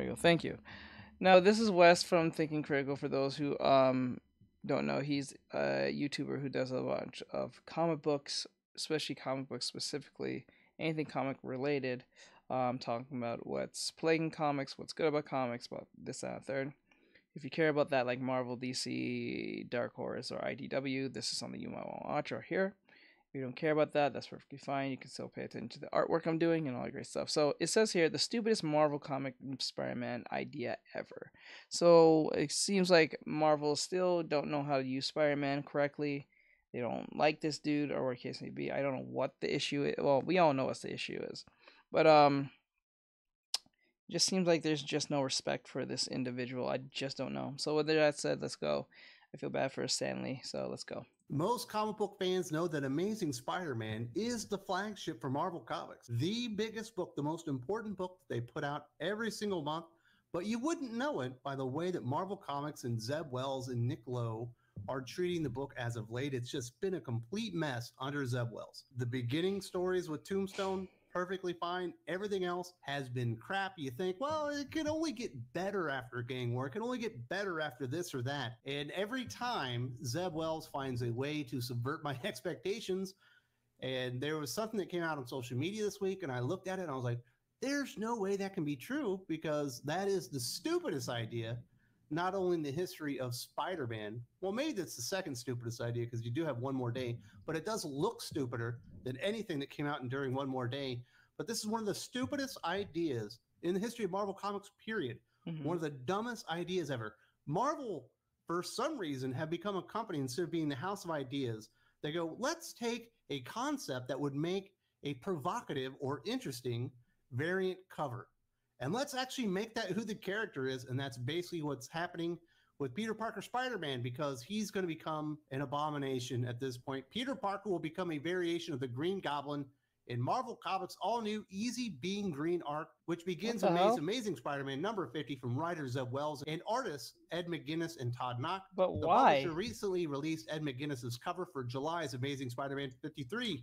There you go. Thank you. Now this is Wes from Thinking Critical. For those who um don't know, he's a YouTuber who does a bunch of comic books, especially comic books specifically, anything comic related. Um, talking about what's plaguing comics, what's good about comics, about this and third. If you care about that, like Marvel, DC, Dark Horse, or IDW, this is something you might want to watch or hear. If you don't care about that, that's perfectly fine. You can still pay attention to the artwork I'm doing and all that great stuff. So it says here the stupidest Marvel comic Spider Man idea ever. So it seems like Marvel still don't know how to use Spider Man correctly. They don't like this dude, or what case may be. I don't know what the issue is. Well, we all know what the issue is. But um just seems like there's just no respect for this individual. I just don't know. So with that said, let's go. I feel bad for Stanley, so let's go. Most comic book fans know that Amazing Spider Man is the flagship for Marvel Comics, the biggest book, the most important book that they put out every single month. But you wouldn't know it by the way that Marvel Comics and Zeb Wells and Nick Lowe are treating the book as of late. It's just been a complete mess under Zeb Wells. The beginning stories with Tombstone, perfectly fine. Everything else has been crap. You think, well, it can only get better after Gang War. It can only get better after this or that. And every time Zeb Wells finds a way to subvert my expectations, and there was something that came out on social media this week, and I looked at it and I was like, there's no way that can be true because that is the stupidest idea not only in the history of Spider Man, well, maybe that's the second stupidest idea because you do have one more day, but it does look stupider than anything that came out in during one more day. But this is one of the stupidest ideas in the history of Marvel Comics, period. Mm-hmm. One of the dumbest ideas ever. Marvel, for some reason, have become a company instead of being the house of ideas. They go, let's take a concept that would make a provocative or interesting variant cover. And let's actually make that who the character is. And that's basically what's happening with Peter Parker Spider Man because he's going to become an abomination at this point. Peter Parker will become a variation of the Green Goblin in Marvel Comics' all new Easy Being Green arc, which begins Amazing, Amazing Spider Man number 50 from writers Zeb Wells and artists Ed McGuinness and Todd Nauck. But the why? The recently released Ed McGuinness's cover for July's Amazing Spider Man 53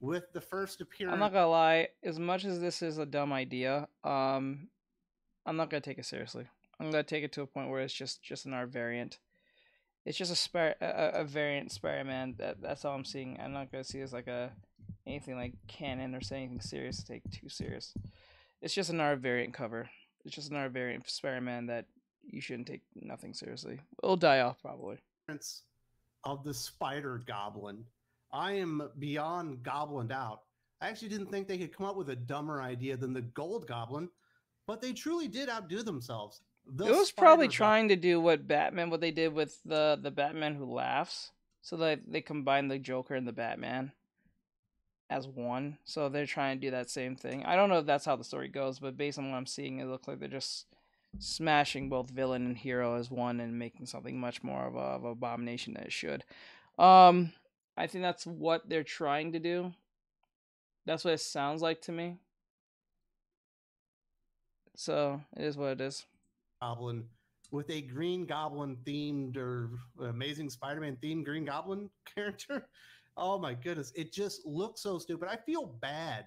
with the first appearance. I'm not gonna lie. As much as this is a dumb idea, um, I'm not gonna take it seriously. I'm gonna take it to a point where it's just just an art variant. It's just a spare a, a variant Spider-Man. That that's all I'm seeing. I'm not gonna see it as like a anything like canon or say anything serious to take too serious. It's just an art variant cover. It's just an art variant Spider-Man that you shouldn't take nothing seriously. It'll die off probably. Of the Spider Goblin I am beyond goblined out. I actually didn't think they could come up with a dumber idea than the Gold Goblin, but they truly did outdo themselves. The it was probably trying to do what Batman, what they did with the the Batman who laughs, so that they combined the Joker and the Batman as one. So they're trying to do that same thing. I don't know if that's how the story goes, but based on what I'm seeing, it looks like they're just smashing both villain and hero as one and making something much more of a of abomination than it should. Um, I think that's what they're trying to do. That's what it sounds like to me. So it is what it is. Goblin with a Green Goblin themed or Amazing Spider-Man themed Green Goblin character. Oh my goodness, it just looks so stupid. I feel bad.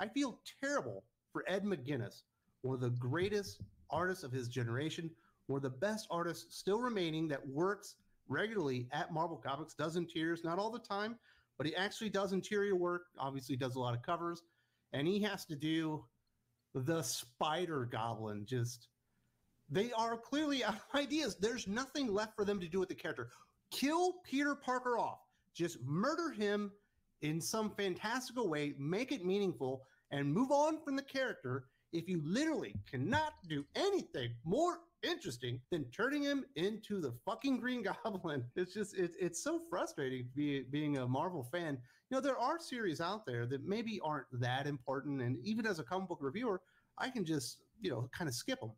I feel terrible for Ed McGuinness, one of the greatest artists of his generation, one of the best artists still remaining that works regularly at Marvel Comics, does interiors, not all the time, but he actually does interior work. Obviously, does a lot of covers, and he has to do the Spider Goblin. Just they are clearly ideas. There's nothing left for them to do with the character. Kill Peter Parker off. Just murder him in some fantastical way, make it meaningful, and move on from the character. If you literally cannot do anything more interesting than turning him into the fucking Green Goblin. It's just it, it's so frustrating be being a Marvel fan. You know, there are series out there that maybe aren't that important, and even as a comic book reviewer, I can just you know kind of skip them.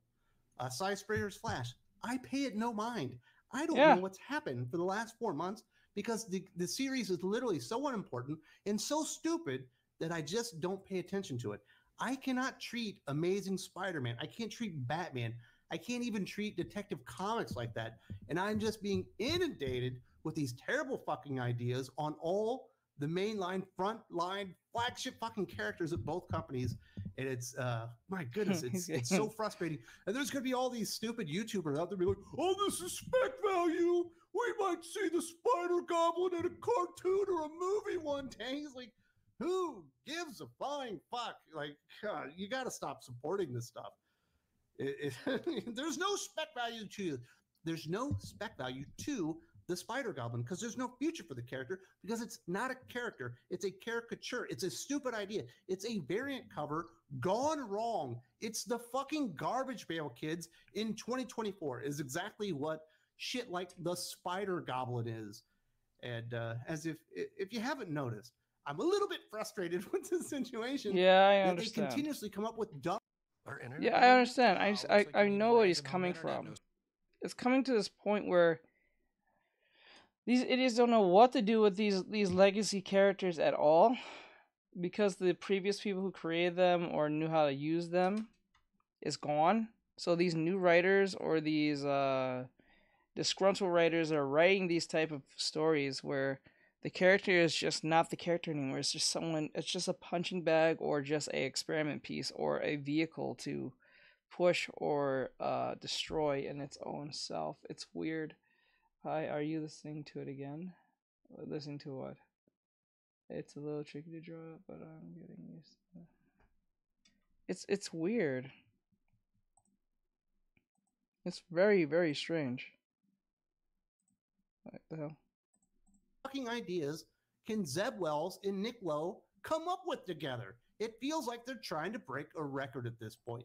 Uh, Side Sprayer's Flash, I pay it no mind. I don't yeah. know what's happened for the last four months because the, the series is literally so unimportant and so stupid that I just don't pay attention to it. I cannot treat Amazing Spider Man. I can't treat Batman. I can't even treat Detective Comics like that. And I'm just being inundated with these terrible fucking ideas on all the mainline, front line, flagship fucking characters at both companies. and it's uh my goodness, it's it's so frustrating. And there's gonna be all these stupid YouTubers out there be like, "Oh, this is spec value. We might see the Spider Goblin in a cartoon or a movie one day." He's like, "Who gives a flying fuck?" Like, God, you got to stop supporting this stuff. It, it, there's no spec value to you. there's no spec value to the Spider Goblin because there's no future for the character because it's not a character. It's a caricature. It's a stupid idea. It's a variant cover gone wrong. It's the fucking garbage bale kids in 2024 is exactly what shit like the Spider Goblin is. And uh, as if if you haven't noticed, I'm a little bit frustrated with the situation. Yeah, I understand. They continuously come up with dumb. Yeah, I understand. I just, I, I know where he's coming from. It's coming to this point where these idiots don't know what to do with these these legacy characters at all because the previous people who created them or knew how to use them is gone. So these new writers or these uh, disgruntled writers are writing these type of stories where the character is just not the character anymore. It's just someone. It's just a punching bag or just a experiment piece or a vehicle to push or uh, destroy in its own self. It's weird. Hi, are you listening to it again? Listening to what? It's a little tricky to draw, but I'm getting used to it. It's it's weird. It's very very strange. What the hell? Fucking ideas can Zeb Wells and Nick Lowe come up with together? It feels like they're trying to break a record at this point.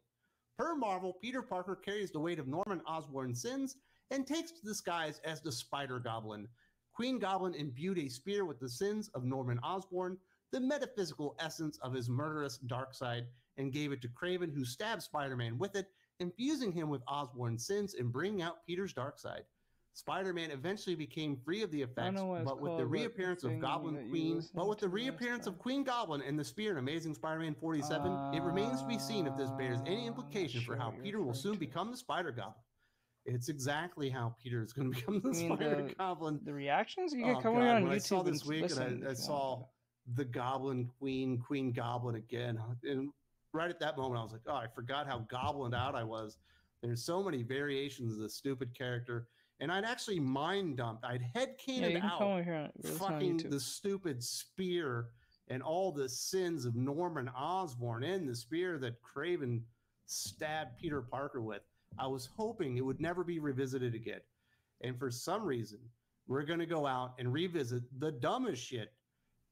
Per Marvel, Peter Parker carries the weight of Norman Osborn's sins and takes to the skies as the Spider Goblin. Queen Goblin imbued a spear with the sins of Norman Osborn, the metaphysical essence of his murderous dark side, and gave it to Kraven, who stabbed Spider Man with it, infusing him with Osborn's sins and bringing out Peter's dark side. Spider Man eventually became free of the effects, but with the reappearance of Goblin Queen, but with the reappearance of Queen Goblin and the spear in Amazing Spider Man 47, uh, it remains to be seen if this bears any implication sure for how Peter will soon become the Spider Goblin. It's exactly how Peter is going to become the Spider the, Goblin. The reactions you get oh, coming God. on when YouTube. I saw this week and I, I saw the Goblin Queen, Queen Goblin again, and right at that moment I was like, oh, I forgot how goblined out I was. There's so many variations of this stupid character. And I'd actually mind dumped. I'd head canoned yeah, out fucking the stupid spear and all the sins of Norman Osborn and the spear that Kraven stabbed Peter Parker with. I was hoping it would never be revisited again. And for some reason, we're going to go out and revisit the dumbest shit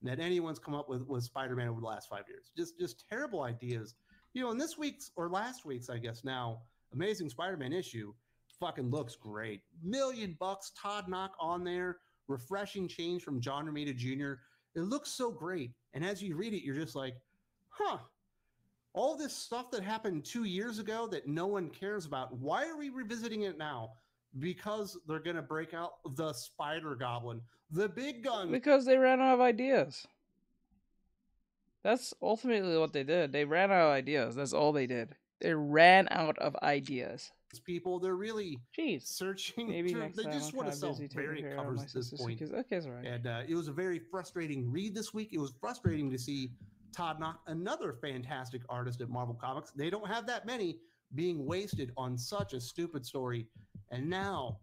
that anyone's come up with with Spider-Man over the last five years. Just just terrible ideas. You know, in this week's or last week's, I guess now, Amazing Spider-Man issue fucking looks great. Million bucks, Todd Nauck on there, refreshing change from John Romita Jr. It looks so great. And as you read it, you're just like, huh, all this stuff that happened two years ago that no one cares about. Why are we revisiting it now? Because they're going to break out the Spider Goblin, the big gun. Because they ran out of ideas. That's ultimately what they did. They ran out of ideas. That's all they did. They ran out of ideas. People, they're really Jeez. searching. Maybe through, they just want to sell variant covers at this point. Okay, right. And uh, it was a very frustrating read this week. It was frustrating to see Todd Nauck, another fantastic artist at Marvel Comics. They don't have that many being wasted on such a stupid story. And now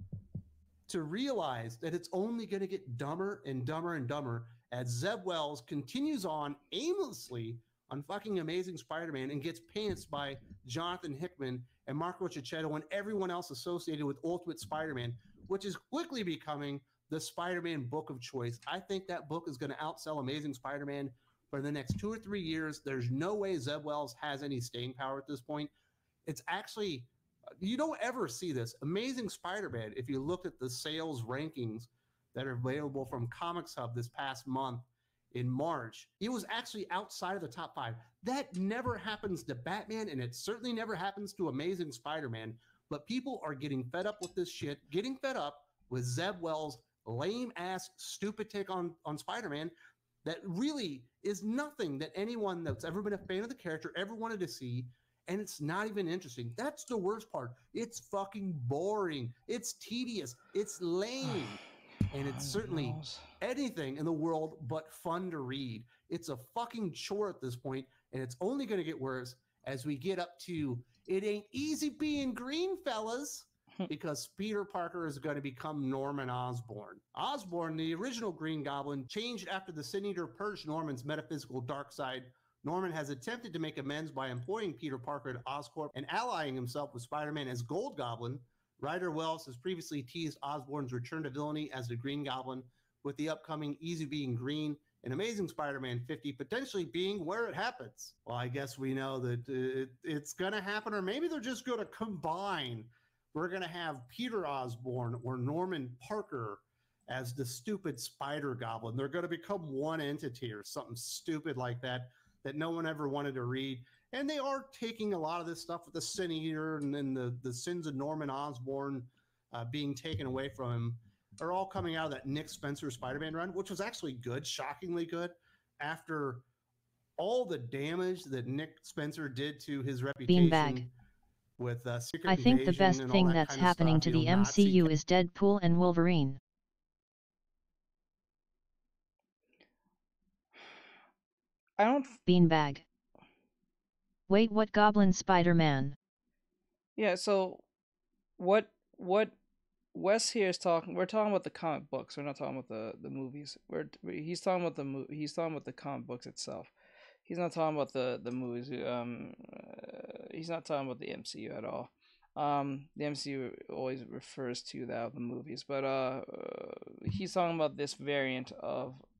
to realize that it's only going to get dumber and dumber and dumber as Zeb Wells continues on aimlessly on fucking Amazing Spider-Man and gets pantsed by Jonathan Hickman and Marco Checchetto and everyone else associated with Ultimate Spider-Man, which is quickly becoming the Spider-Man book of choice. I think that book is going to outsell Amazing Spider-Man for the next two or three years. There's no way Zeb Wells has any staying power at this point. It's actually, you don't ever see this. Amazing Spider Man, if you look at the sales rankings that are available from Comics Hub this past month in March, it was actually outside of the top five. That never happens to Batman, and it certainly never happens to Amazing Spider Man. But people are getting fed up with this shit, getting fed up with Zeb Wells' lame ass, stupid take on, on Spider Man that really is nothing that anyone that's ever been a fan of the character ever wanted to see. And it's not even interesting. That's the worst part. It's fucking boring. It's tedious. It's lame. and it's certainly anything in the world but fun to read. It's a fucking chore at this. And it's only going to get worse as we get up to it ain't easy being green, fellas, hmm. because Peter Parker is going to become Norman Osborn. Osborn, the original Green Goblin, changed after the Sin Eater purged Norman's metaphysical dark side. Norman has attempted to make amends by employing Peter Parker at Oscorp and allying himself with Spider Man as Gold Goblin. Ryder Wells has previously teased Osborn's return to villainy as the Green Goblin, with the upcoming Easy Being Green and Amazing Spider-Man 50 potentially being where it happens. Well, I guess we know that uh, it, it's going to happen, or maybe they're just going to combine. We're going to have Peter Osborne or Norman Parker as the stupid Spider Goblin. They're going to become one entity or something stupid like that that no one ever wanted to read. And they are taking a lot of this stuff with the Sin Eater and then the, the sins of Norman Osborn uh, being taken away from him are all coming out of that Nick Spencer Spider Man run, which was actually good, shockingly good, after all the damage that Nick Spencer did to his reputation. Beanbag. With uh, Secret I think the best thing that that's happening stuff, to the know, MCU is Deadpool and Wolverine. I don't. Beanbag. Wait, what Goblin Spider Man? Yeah, so what what Wes here is talking. We're talking about the comic books. We're not talking about the the movies. We're he's talking about the he's talking about the comic books itself. He's not talking about the the movies. Um, uh, he's not talking about the MCU at all. Um, the MCU always refers to that the movies, but uh, uh, he's talking about this variant of uh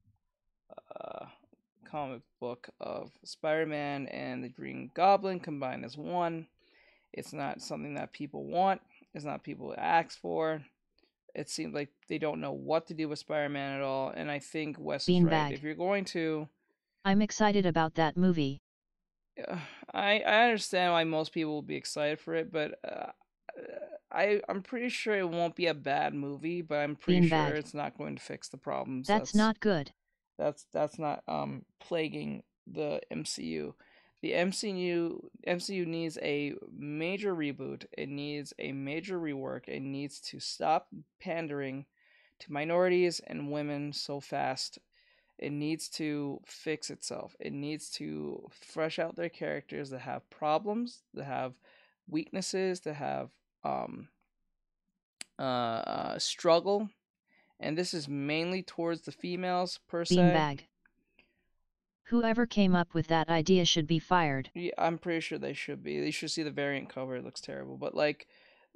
comic book of Spider-Man and the Green Goblin combined as one. It's not something that people want it's not people ask for. It seems like they don't know what to do with Spider-Man at all, and I think Wes is right. If you're going to, I'm excited about that movie. I I understand why most people will be excited for it, but uh, I I'm pretty sure it won't be a bad movie, but I'm pretty Beanbag. sure it's not going to fix the problems. That's, that's not good. That's that's not um plaguing the MCU the MCU MCU needs a major reboot. It needs a major rework. It needs to stop pandering to minorities and women so fast. It needs to fix itself. It needs to fresh out their characters that have problems, that have weaknesses, that have um, uh, uh, struggle. And this is mainly towards the females per se. Beanbag. Whoever came up with that idea should be fired. Yeah, I'm pretty sure they should be. They should see the variant cover. It looks terrible, but like,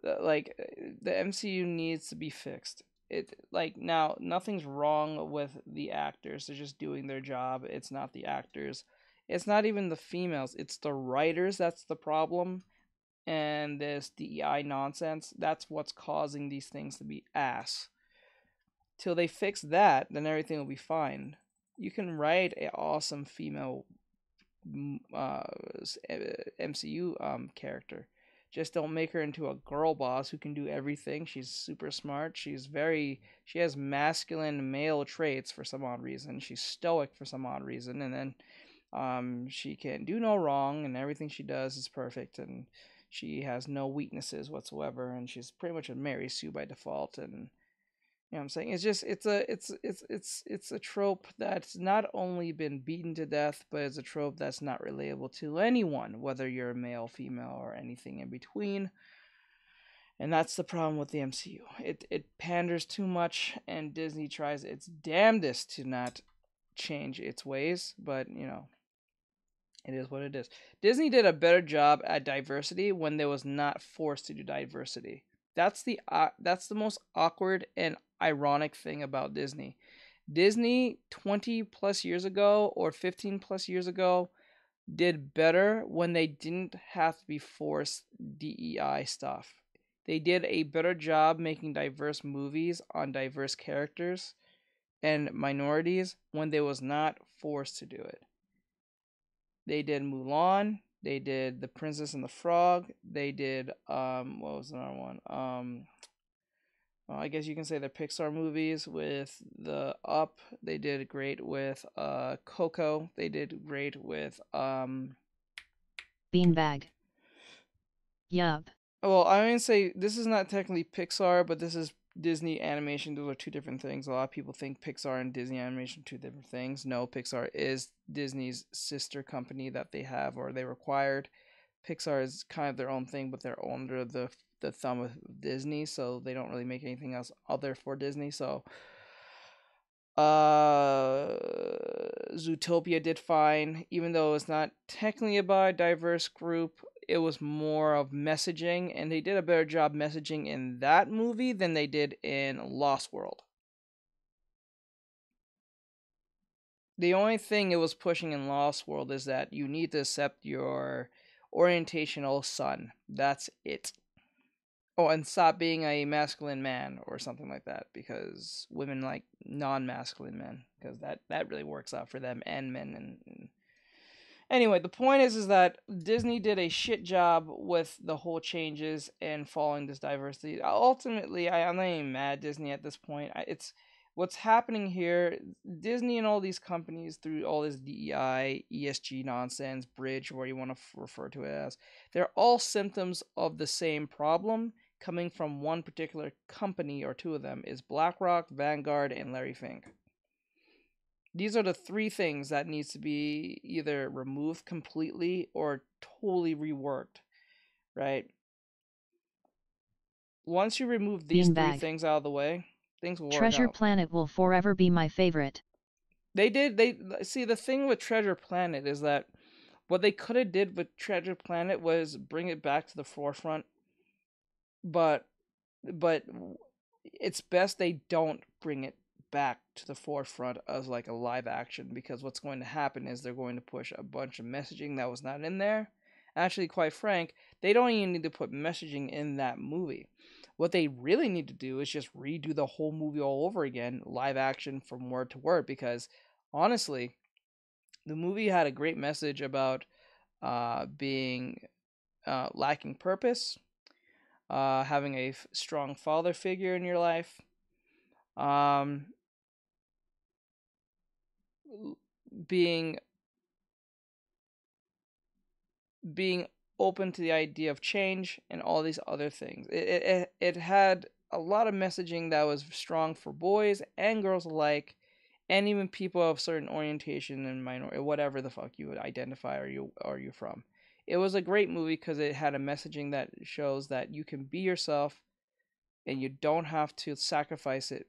like the MCU needs to be fixed. It like now nothing's wrong with the actors. They're just doing their job. It's not the actors. It's not even the females. It's the writers that's the problem. And this DEI nonsense, that's what's causing these things to be ass. Till they fix that, then everything will be fine you can write a awesome female uh, MCU um, character. Just don't make her into a girl boss who can do everything. She's super smart. She's very she has masculine male traits for some odd reason. She's stoic for some odd reason, and then um, she can do no wrong, and everything she does is perfect, and she has no weaknesses whatsoever, and she's pretty much a Mary Sue by default, and you know what I'm saying? It's just it's a it's it's it's it's a trope that's not only been beaten to death, but it's a trope that's not relatable to anyone, whether you're male, female, or anything in between. And that's the problem with the MCU. It it panders too much, and Disney tries its damnedest to not change its ways. But you know, it is what it is. Disney did a better job at diversity when they was not forced to do diversity. That's the uh, that's the most awkward and ironic thing about Disney. Disney 20 plus years ago or 15 plus years ago did better when they didn't have to be forced DEI stuff. They did a better job making diverse movies on diverse characters and minorities when they was not forced to do it. They did Mulan, they did The Princess and the Frog, they did um what was another one? Um well, I guess you can say the Pixar movies with the Up. They did great with uh Coco. They did great with um Beanbag. Yup. Well, I mean say this is not technically Pixar, but this is Disney animation, those are two different things. A lot of people think Pixar and Disney animation are two different things. No, Pixar is Disney's sister company that they have or they required. Pixar is kind of their own thing, but they're under the the thumb of Disney, so they don't really make anything else other for Disney. So uh Zootopia did fine, even though it's not technically a diverse group it was more of messaging, and they did a better job messaging in that movie than they did in Lost World. The only thing it was pushing in Lost World is that you need to accept your orientational son. That's it. Oh, and stop being a masculine man or something like that because women like non-masculine men because that that really works out for them and men and, and Anyway, the point is is that Disney did a shit job with the whole changes and following this diversity. Ultimately, I, I'm not even mad at Disney at this point. I, it's what's happening here. Disney and all these companies through all this DEI, ESG nonsense, bridge, where you want to f- refer to it as, they're all symptoms of the same problem coming from one particular company or two of them is BlackRock, Vanguard, and Larry Fink. These are the three things that needs to be either removed completely or totally reworked, right? Once you remove these Beanbag. three things out of the way, things will Treasure Planet will forever be my favorite. They did they see the thing with Treasure Planet is that what they could have did with Treasure Planet was bring it back to the forefront. But but it's best they don't bring it back to the forefront as like a live action because what's going to happen is they're going to push a bunch of messaging that was not in there. Actually, quite frank, they don't even need to put messaging in that movie. What they really need to do is just redo the whole movie all over again, live action from word to word, because honestly, the movie had a great message about uh, being uh, lacking purpose, uh, having a f- strong father figure in your life, um, being being open to the idea of change and all these other things. It, it, it had a lot of messaging that was strong for boys and girls alike, and even people of certain orientation and minority, whatever the fuck you would identify or you are you from. It was a great movie because it had a messaging that shows that you can be yourself, and you don't have to sacrifice it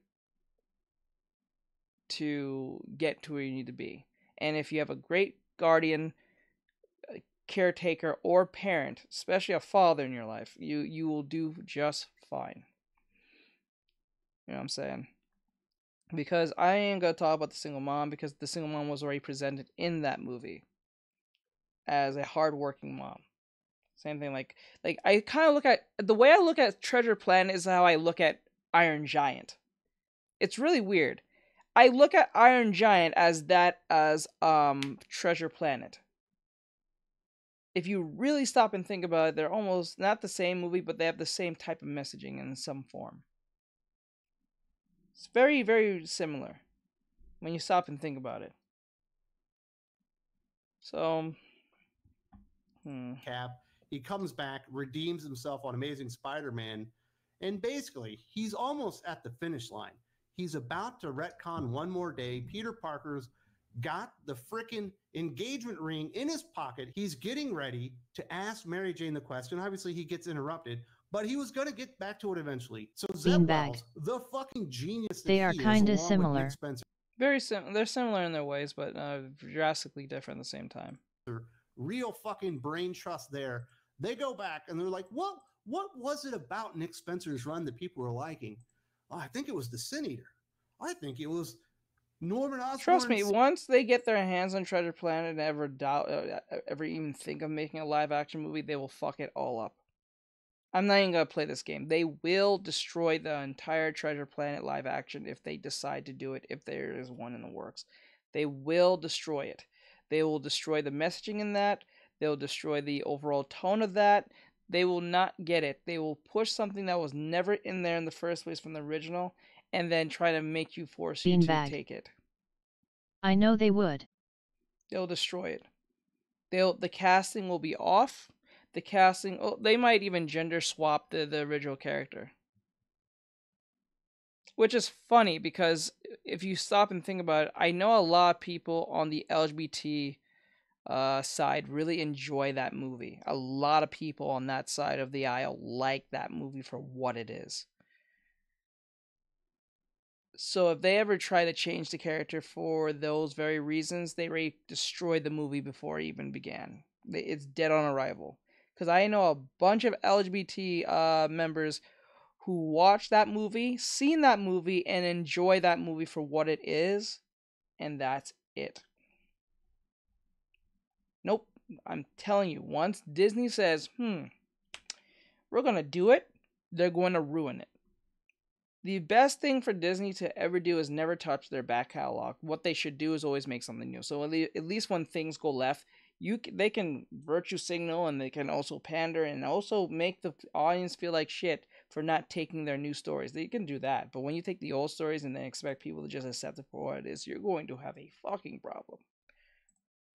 to get to where you need to be. And if you have a great guardian, uh, caretaker, or parent, especially a father in your life, you you will do just fine. You know what I'm saying? Because I ain't gonna talk about the single mom because the single mom was already presented in that movie as a hardworking mom. Same thing, like like I kind of look at the way I look at Treasure Planet is how I look at Iron Giant. It's really weird I look at Iron Giant as that as um Treasure Planet. If you really stop and think about it, they're almost not the same movie, but they have the same type of messaging in some form. It's very, very similar when you stop and think about it. So, hmm. Cap, he comes back, redeems himself on Amazing Spider-Man, and basically he's almost at the finish line. He's about to retcon one more day. Peter Parker's got the freaking engagement ring in his pocket. He's getting ready to ask Mary Jane the question. Obviously, he gets interrupted, but he was going to get back to it eventually. So Zeb Wells, the fucking genius. They are kind of similar. Very similar. They're similar in their ways, but uh, drastically different at the same time. Real fucking brain trust there. They go back and they're like, "What? What was it about Nick Spencer's run that people were liking?" Oh, I think it was the Sin Eater. I think it was Norman Osborn. Trust me, once they get their hands on Treasure Planet and ever doubt, uh, uh, ever even think of making a live action movie, they will fuck it all up. I'm not even gonna play this game. They will destroy the entire Treasure Planet live action if they decide to do it. If there is one in the works, they will destroy it. They will destroy the messaging in that. They'll destroy the overall tone of that they will not get it. They will push something that was never in there in the first place from the original and then try to make you force you to take it. I know they would. They'll destroy it. They'll the casting will be off. The casting oh, they might even gender swap the, the original character. Which is funny because if you stop and think about it, I know a lot of people on the LGBT uh, side really enjoy that movie. A lot of people on that side of the aisle like that movie for what it is. So if they ever try to change the character for those very reasons, they already destroyed the movie before it even began. It's dead on arrival. Because I know a bunch of LGBT uh, members who watch that movie, seen that movie, and enjoy that movie for what it is, and that's it. Nope. I'm telling you, once Disney says, hmm, we're to do it, they're going to ruin it. The best thing for Disney to ever do is never touch their back catalog. What they should do is always make something new. So at least when things go left, you they can virtue signal and they can also pander and also make the audience feel like shit for not taking their new stories. They can do that. But when you take the old stories and then expect people to just accept it for what it is, you're going to have a fucking problem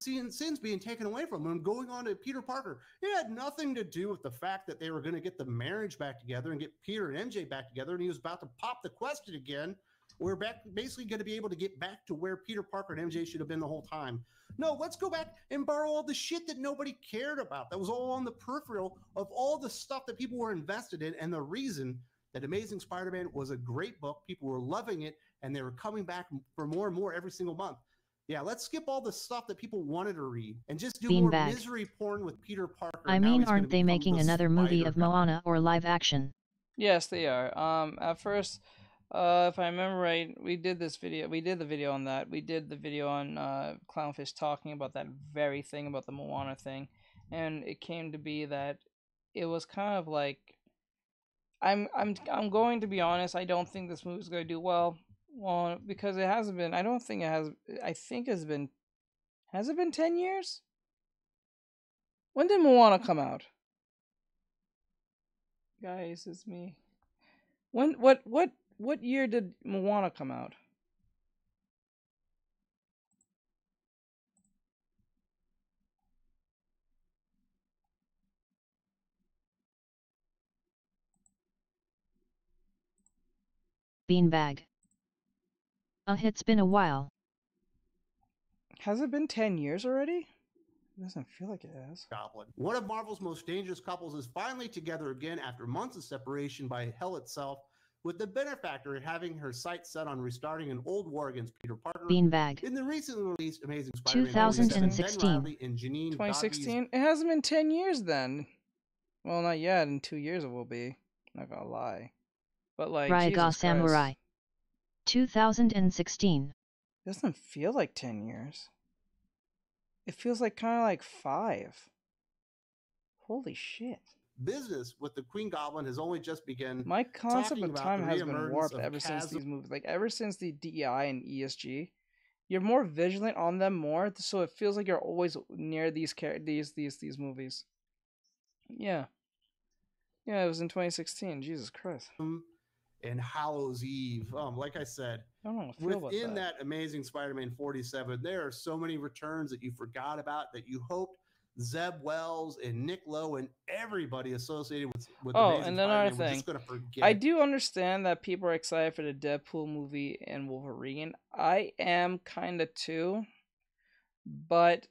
seeing sins being taken away from him, going on to Peter Parker. It had nothing to do with the fact that they were going to get the marriage back together and get Peter and MJ back together, and he was about to pop the question again. We're back, basically going to be able to get back to where Peter Parker and MJ should have been the whole time. No, let's go back and borrow all the shit that nobody cared about. That was all on the peripheral of all the stuff that people were invested in, and the reason that Amazing Spider-Man was a great book. People were loving it, and they were coming back for more and more every single month. Yeah, let's skip all the stuff that people wanted to read and just do more misery porn with Peter Parker. I mean, aren't they making the another movie of Moana or live action? Yes, they are. Um, at first, uh, if I remember right, we did this video. We did the video on that. We did the video on uh, Clownfish talking about that very thing about the Moana thing, and it came to be that it was kind of like I'm I'm I'm going to be honest. I don't think this movie's going to do well. Well, because it hasn't been. I don't think it has. I think it's been. Has it been ten years? When did Moana come out? Guys, it's me. When? What? What? What year did Moana come out? Beanbag. Uh, it's been a while. Has it been 10 years already? It doesn't feel like it has. Goblin. One of Marvel's most dangerous couples is finally together again after months of separation by hell itself, with the benefactor having her sights set on restarting an old war against Peter Parker. Beanbag. In the recently released Amazing Spider-Man 2016. 2016? It hasn't been 10 years then. Well, not yet. In two years it will be. Not gonna lie. But like, Raiga Samurai. 2016. Doesn't feel like 10 years. It feels like kind of like five. Holy shit. Business with the Queen Goblin has only just begun. My concept of time has been warped ever since these movies. Like, ever since the DEI and ESG, you're more vigilant on them more, so it feels like you're always near these char- these these these movies. Yeah. Yeah, it was in 2016. Jesus Christ. And Hallows Eve. Um, like I said, I within that. that. Amazing Spider-Man 47, there are so many returns that you forgot about that you hoped Zeb Wells and Nick Lowe and everybody associated with with oh, Amazing and then another thing, I do understand that people are excited for the Deadpool movie and Wolverine. I am kind of too, but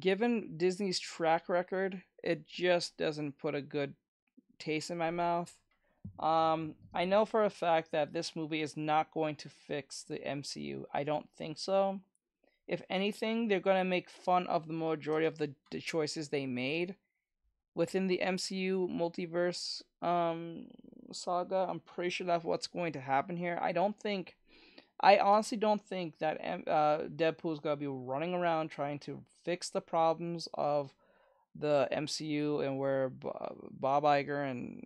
given Disney's track record, it just doesn't put a good taste in my mouth um, I know for a fact that this movie is not going to fix the MCU. I don't think so. If anything, they're going to make fun of the majority of the, the choices they made within the MCU multiverse um, saga. I'm pretty sure that's what's going to happen here. I don't think, I honestly don't think that uh, Deadpool is going to be running around trying to fix the problems of the MCU and where Bob Iger and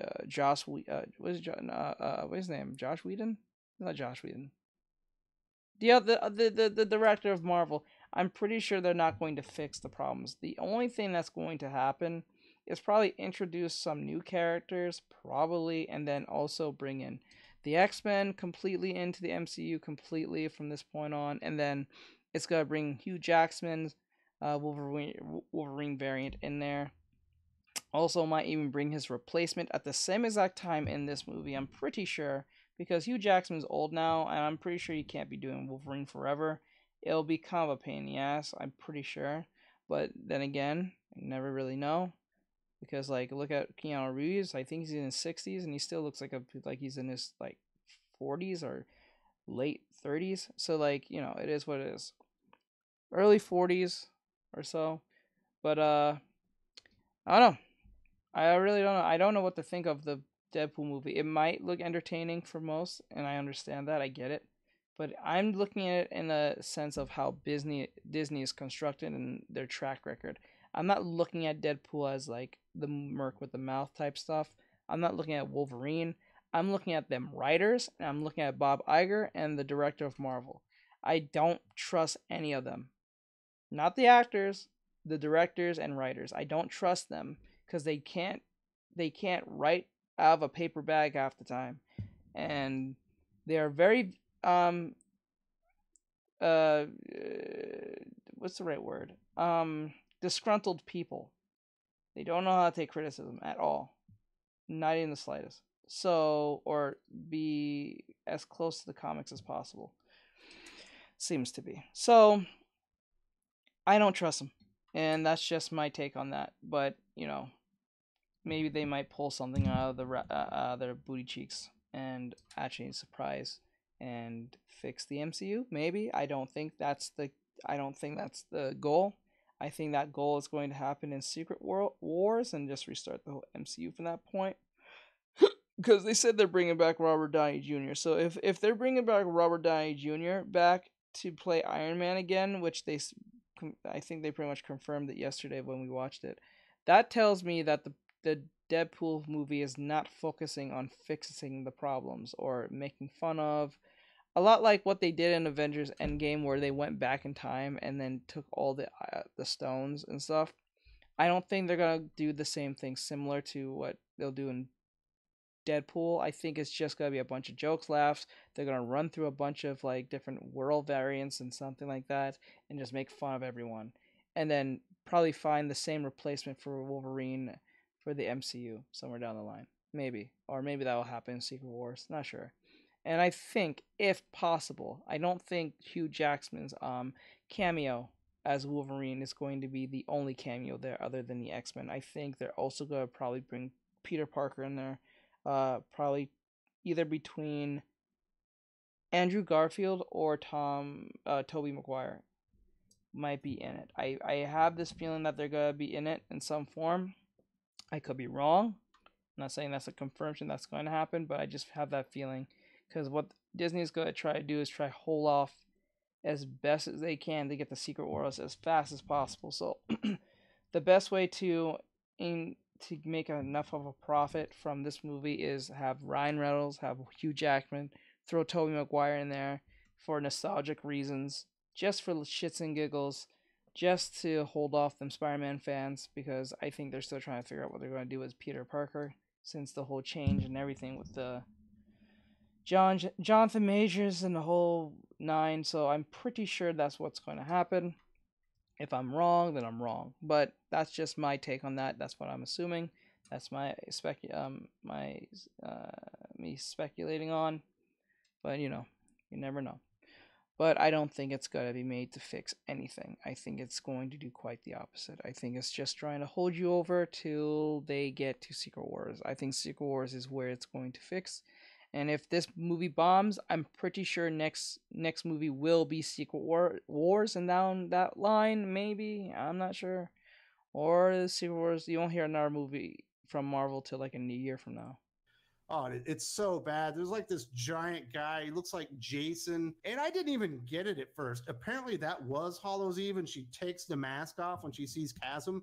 uh, Josh. Uh, what is? Uh, uh, what's his name? Josh Whedon? Not Josh Whedon. The other, the, the the director of Marvel. I'm pretty sure they're not going to fix the problems. The only thing that's going to happen is probably introduce some new characters, probably, and then also bring in the X Men completely into the MCU completely from this point on, and then it's gonna bring Hugh Jackman's uh, Wolverine Wolverine variant in there. Also, might even bring his replacement at the same exact time in this movie. I'm pretty sure because Hugh Jackman's old now, and I'm pretty sure he can't be doing Wolverine forever. It'll be kind of a pain in the ass, I'm pretty sure. But then again, I never really know because like look at Keanu Reeves. I think he's in his 60s and he still looks like a like he's in his like 40s or late 30s. So like you know, it is what it is. Early 40s or so, but uh, I don't know. I really don't know. I don't know what to think of the Deadpool movie. It might look entertaining for most, and I understand that. I get it. But I'm looking at it in a sense of how Disney Disney is constructed and their track record. I'm not looking at Deadpool as like the Merc with the mouth type stuff. I'm not looking at Wolverine. I'm looking at them writers, and I'm looking at Bob Iger and the director of Marvel. I don't trust any of them. Not the actors, the directors and writers. I don't trust them because they can't they can't write out of a paper bag half the time. And they are very um uh what's the right word? Um disgruntled people. They don't know how to take criticism at all. Not in the slightest. So, or be as close to the comics as possible. Seems to be. So, I don't trust them. And that's just my take on that. But, you know, maybe they might pull something out of, the, uh, their booty cheeks and actually surprise and fix the MCU. Maybe. I don't think that's the I don't think that's the goal. I think that goal is going to happen in Secret War- Wars and just restart the whole MCU from that point. Because they said they're bringing back Robert Downey Jr. So if if they're bringing back Robert Downey Jr. back to play Iron Man again, which they I think they pretty much confirmed it yesterday when we watched it, that tells me that the the Deadpool movie is not focusing on fixing the problems or making fun of a lot like what they did in Avengers Endgame, where they went back in time and then took all the uh, the stones and stuff. I don't think they're gonna do the same thing similar to what they'll do in Deadpool. I think it's just gonna be a bunch of jokes, laughs. They're gonna run through a bunch of like different world variants and something like that, and just make fun of everyone, and then probably find the same replacement for Wolverine for the MCU somewhere down the line, maybe, or maybe that will happen in Secret Wars. Not sure. And I think, if possible, I don't think Hugh Jackman's um, cameo as Wolverine is going to be the only cameo there other than the X Men. I think they're also going to probably bring Peter Parker in there, uh, probably either between Andrew Garfield or Tom uh, Tobey Maguire might be in it. I, I have this feeling that they're going to be in it in some form. I could be wrong. I'm not saying that's a confirmation that's going to happen, but I just have that feeling because what Disney is going to try to do is try hold off as best as they can to get the Secret Wars as fast as possible. So the best way to aim to make enough of a profit from this movie is have Ryan Reynolds, have Hugh Jackman, throw Tobey Maguire in there for nostalgic reasons, just for shits and giggles, just to hold off them Spider-Man fans because I think they're still trying to figure out what they're going to do with Peter Parker since the whole change and everything with the John Jonathan Majors and the whole nine. So I'm pretty sure that's what's going to happen. If I'm wrong, then I'm wrong. But that's just my take on that. That's what I'm assuming. That's my spec um my uh me speculating on. But you know, you never know. But I don't think it's going to be made to fix anything. I think it's going to do quite the opposite. I think it's just trying to hold you over till they get to Secret Wars. I think Secret Wars is where it's going to fix and if this movie bombs, I'm pretty sure next next movie will be Secret War Wars and down that line, maybe. I'm not sure. Or Secret Wars, you won't hear another movie from Marvel till like a new year from now. Oh, it's so bad. There's like this giant guy. He looks like Jason. And I didn't even get it at first. Apparently, that was Hallows Eve, and she takes the mask off when she sees Chasm.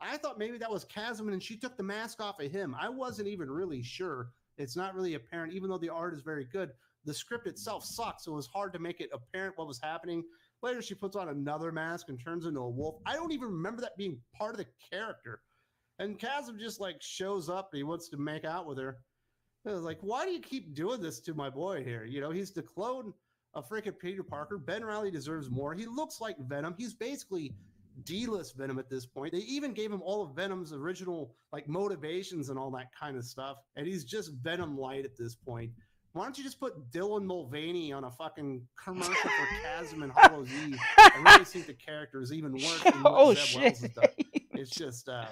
I thought maybe that was Chasm, and she took the mask off of him. I wasn't even really sure. It's not really apparent, even though the art is very good. The script itself sucks. So it was hard to make it apparent what was happening. Later, she puts on another mask and turns into a wolf. I don't even remember that being part of the character. And Chasm just like shows up. And he wants to make out with her. Was like, why do you keep doing this to my boy here? You know, he's the clone of freaking Peter Parker. Ben Reilly deserves more. He looks like Venom. He's basically D-list Venom at this point. They even gave him all of Venom's original like motivations and all that kind of stuff, and he's just Venom light at this point. Why don't you just put Dylan Mulvaney on a fucking commercial for Chasm and Hollow Z? I really think the character is even worse than what oh Zeb Wells shit! has done. It's just, uh,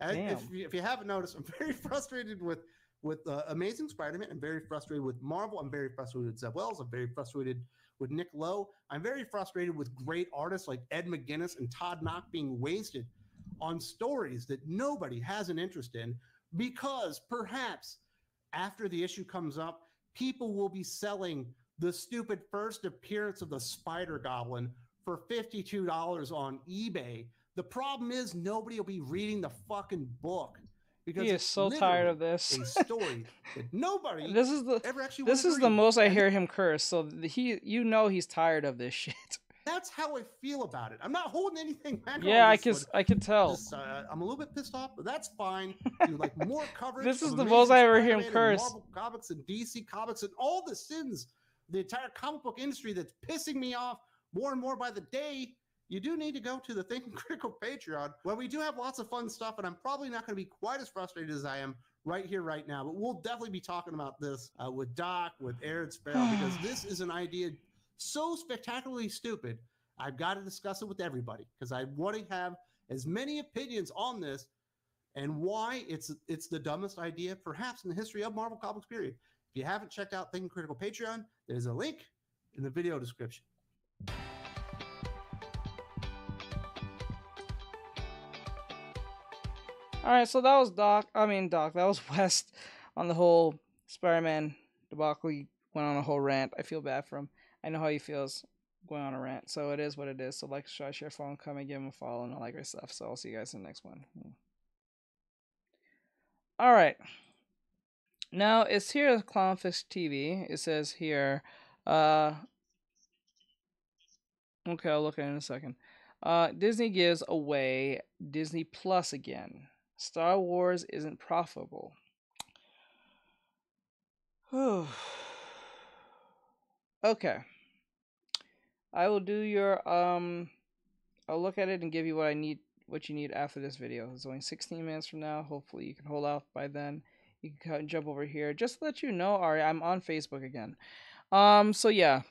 I- if, you, if you haven't noticed, I'm very frustrated with with uh, Amazing Spider-Man. I'm very frustrated with Marvel. I'm very frustrated with Zeb Wells. I'm very frustrated with Nick Lowe. I'm very frustrated with great artists like Ed McGuinness and Todd Nauck being wasted on stories that nobody has an interest in because perhaps after the issue comes up, people will be selling the stupid first appearance of the Spider Goblin for $52 on eBay. The problem is nobody will be reading the fucking book because He is so tired of this. a story that nobody this is the ever actually this is the most I hear him curse. So he, you know, he's tired of this shit. That's how I feel about it. I'm not holding anything back. yeah, I can, one. I can tell. Just, uh, I'm a little bit pissed off, but that's fine. Do like more coverage. This is the most I ever hear him curse. Marvel comics and DC comics and all the sins, the entire comic book industry that's pissing me off more and more by the day. You do need to go to the Thinking Critical Patreon where we do have lots of fun stuff, and I'm probably not going to be quite as frustrated as I am right here, right now. But we'll definitely be talking about this uh, with Doc, with Aaron Sparrow, because this is an idea so spectacularly stupid. I've got to discuss it with everybody because I want to have as many opinions on this and why it's it's the dumbest idea perhaps in the history of Marvel Comics. Period. If you haven't checked out Thinking Critical Patreon, there's a link in the video description. All right, so that was Doc. I mean, Doc. That was Wes on the whole Spider-Man debacle. He went on a whole rant. I feel bad for him. I know how he feels going on a rant. So it is what it is. So like, share, share, follow, come and comment, give him a follow, and all that great stuff. So I'll see you guys in the next one. Hmm. All right. Now it's here at Clownfish TV. It says here, uh, okay, I'll look at it in a second. Uh, Disney gives away Disney Plus again. Star Wars isn't profitable. okay. I will do your um I'll look at it and give you what I need what you need after this video. It's only 16 minutes from now. Hopefully you can hold out by then. You can jump over here. Just to let you know, Ari, I'm on Facebook again. Um so yeah.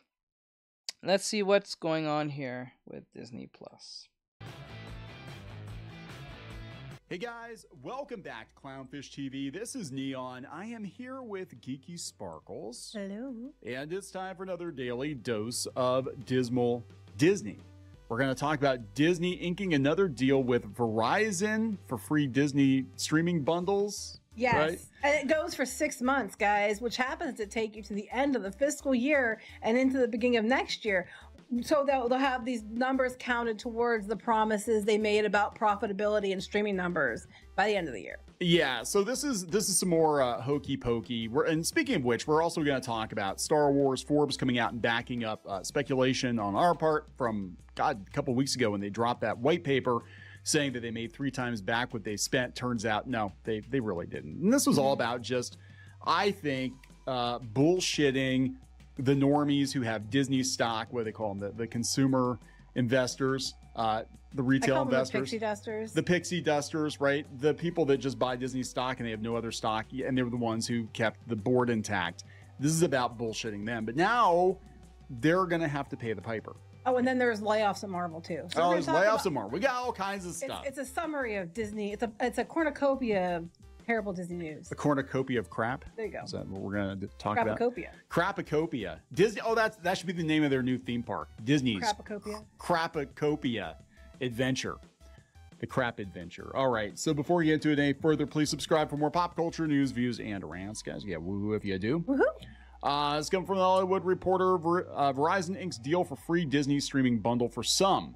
Let's see what's going on here with Disney Plus. Hey guys, welcome back to Clownfish TV. This is Kneon. I am here with Geeky Sparkles. Hello. And it's time for another daily dose of Dismal Disney. We're going to talk about Disney inking another deal with Verizon for free Disney streaming bundles. Yes. Right? And it goes for six months, guys, which happens to take you to the end of the fiscal year and into the beginning of next year. So they'll, they'll have these numbers counted towards the promises they made about profitability and streaming numbers by the end of the year. Yeah, so this is this is some more uh, hokey pokey. We're, and speaking of which, we're also going to talk about Star Wars. Forbes coming out and backing up uh, speculation on our part from God a couple weeks ago when they dropped that white paper saying that they made three times back what they spent. Turns out, no, they they really didn't. And this was all about just, I think, uh, bullshitting the normies who have Disney stock. What do they call them? The, the consumer investors, uh, the retail them the investors pixie dusters. the pixie dusters, right? The people that just buy Disney stock and they have no other stock, and they were the ones who kept the board intact. This is about bullshitting them. But now they're going to have to pay the piper. oh, and then there's layoffs at Marvel too. So oh, there's layoffs about- tomorrow. We got all kinds of It's, stuff. it's a summary of Disney. It's a it's a cornucopia terrible Disney news. a cornucopia of crap. There you go. Is that what we're going to talk about? Crapacopia. Crapacopia. Disney. Oh, that's that should be the name of their new theme park. Disney's Crapacopia. Crapacopia Adventure. The Crap Adventure. All right. So before we get into it any further, please subscribe for more pop culture news, views, and rants, guys. Yeah, woohoo if you do. Woohoo! Uh, it's coming from the Hollywood Reporter. Ver- uh, Verizon Inc.'s deal for free Disney streaming bundle for some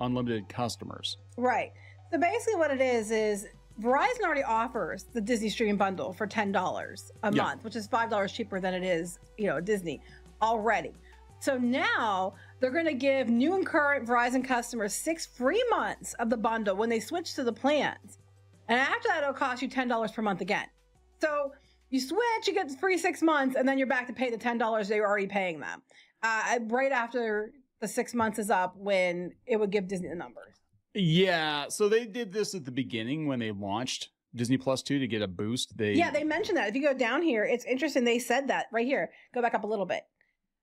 unlimited customers. Right. So basically, what it is is Verizon already offers the Disney streaming bundle for ten dollars a Yeah. month, which is five dollars cheaper than it is, you know, Disney already. So now they're going to give new and current Verizon customers six free months of the bundle when they switch to the plans, and after that, it'll cost you ten dollars per month again. So you switch, you get the free six months, and then you're back to pay the ten dollars they were already paying them. Uh, right after the six months is up, when it would give Disney the numbers. Yeah, so they did this at the beginning when they launched Disney Plus too to get a boost. They Yeah, they mentioned that. If you go down here, it's interesting. They said that right here. Go back up a little bit.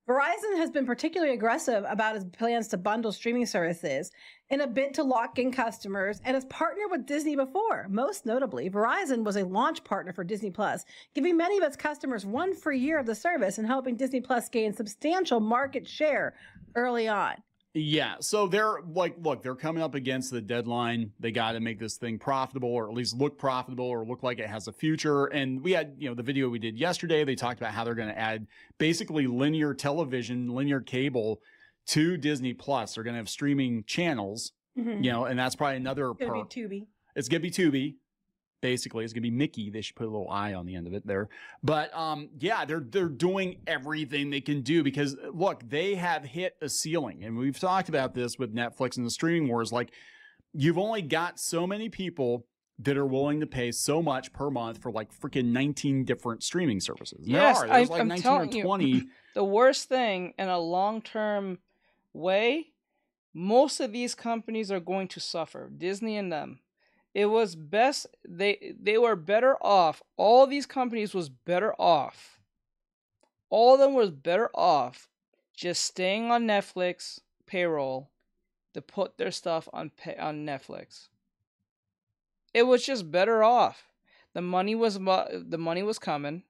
Verizon has been particularly aggressive about its plans to bundle streaming services in a bid to lock in customers and has partnered with Disney before. Most notably, Verizon was a launch partner for Disney Plus, giving many of its customers one free year of the service and helping Disney Plus gain substantial market share early on. Yeah, so they're like, look, they're coming up against the deadline. They got to make this thing profitable, or at least look profitable, or look like it has a future. And we had, you know, the video we did yesterday. They talked about how they're going to add basically linear television, linear cable to Disney Plus. They're going to have streaming channels, Mm-hmm. you know, and that's probably another. It's gonna perk. be Tubi. It's gonna be Tubi. Basically, it's gonna be Mickey. They should put a little eye on the end of it there. But um, yeah, they're they're doing everything they can do because look, they have hit a ceiling, and we've talked about this with Netflix and the streaming wars. Like, you've only got so many people that are willing to pay so much per month for like freaking 19 different streaming services. And Yes, there are. There's I- like I'm 19 telling or you. the worst thing in a long term way, most of these companies are going to suffer. Disney and them. It was best they they were better off. All these companies was better off. All of them was better off just staying on Netflix payroll to put their stuff on pay, on Netflix. It was just better off. The money was the money was coming,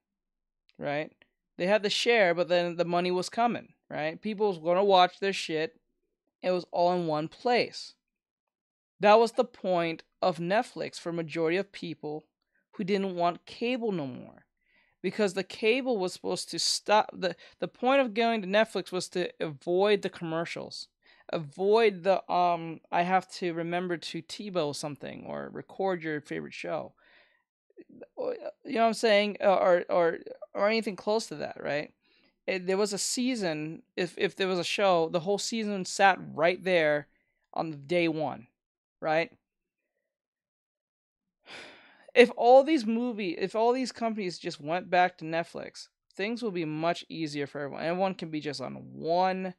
right? They had the share, but then the money was coming, right? People was gonna watch their shit. It was all in one place. That was the point of Netflix for majority of people who didn't want cable no more. Because the cable was supposed to stop the the point of going to Netflix was to avoid the commercials. Avoid the um I have to remember to TiVo something or record your favorite show. You know what I'm saying? Or or or anything close to that, right? It, there was a season if if there was a show, the whole season sat right there on day 1, right? If all these movie, if all these companies just went back to Netflix, things will be much easier for everyone. Everyone can be just on one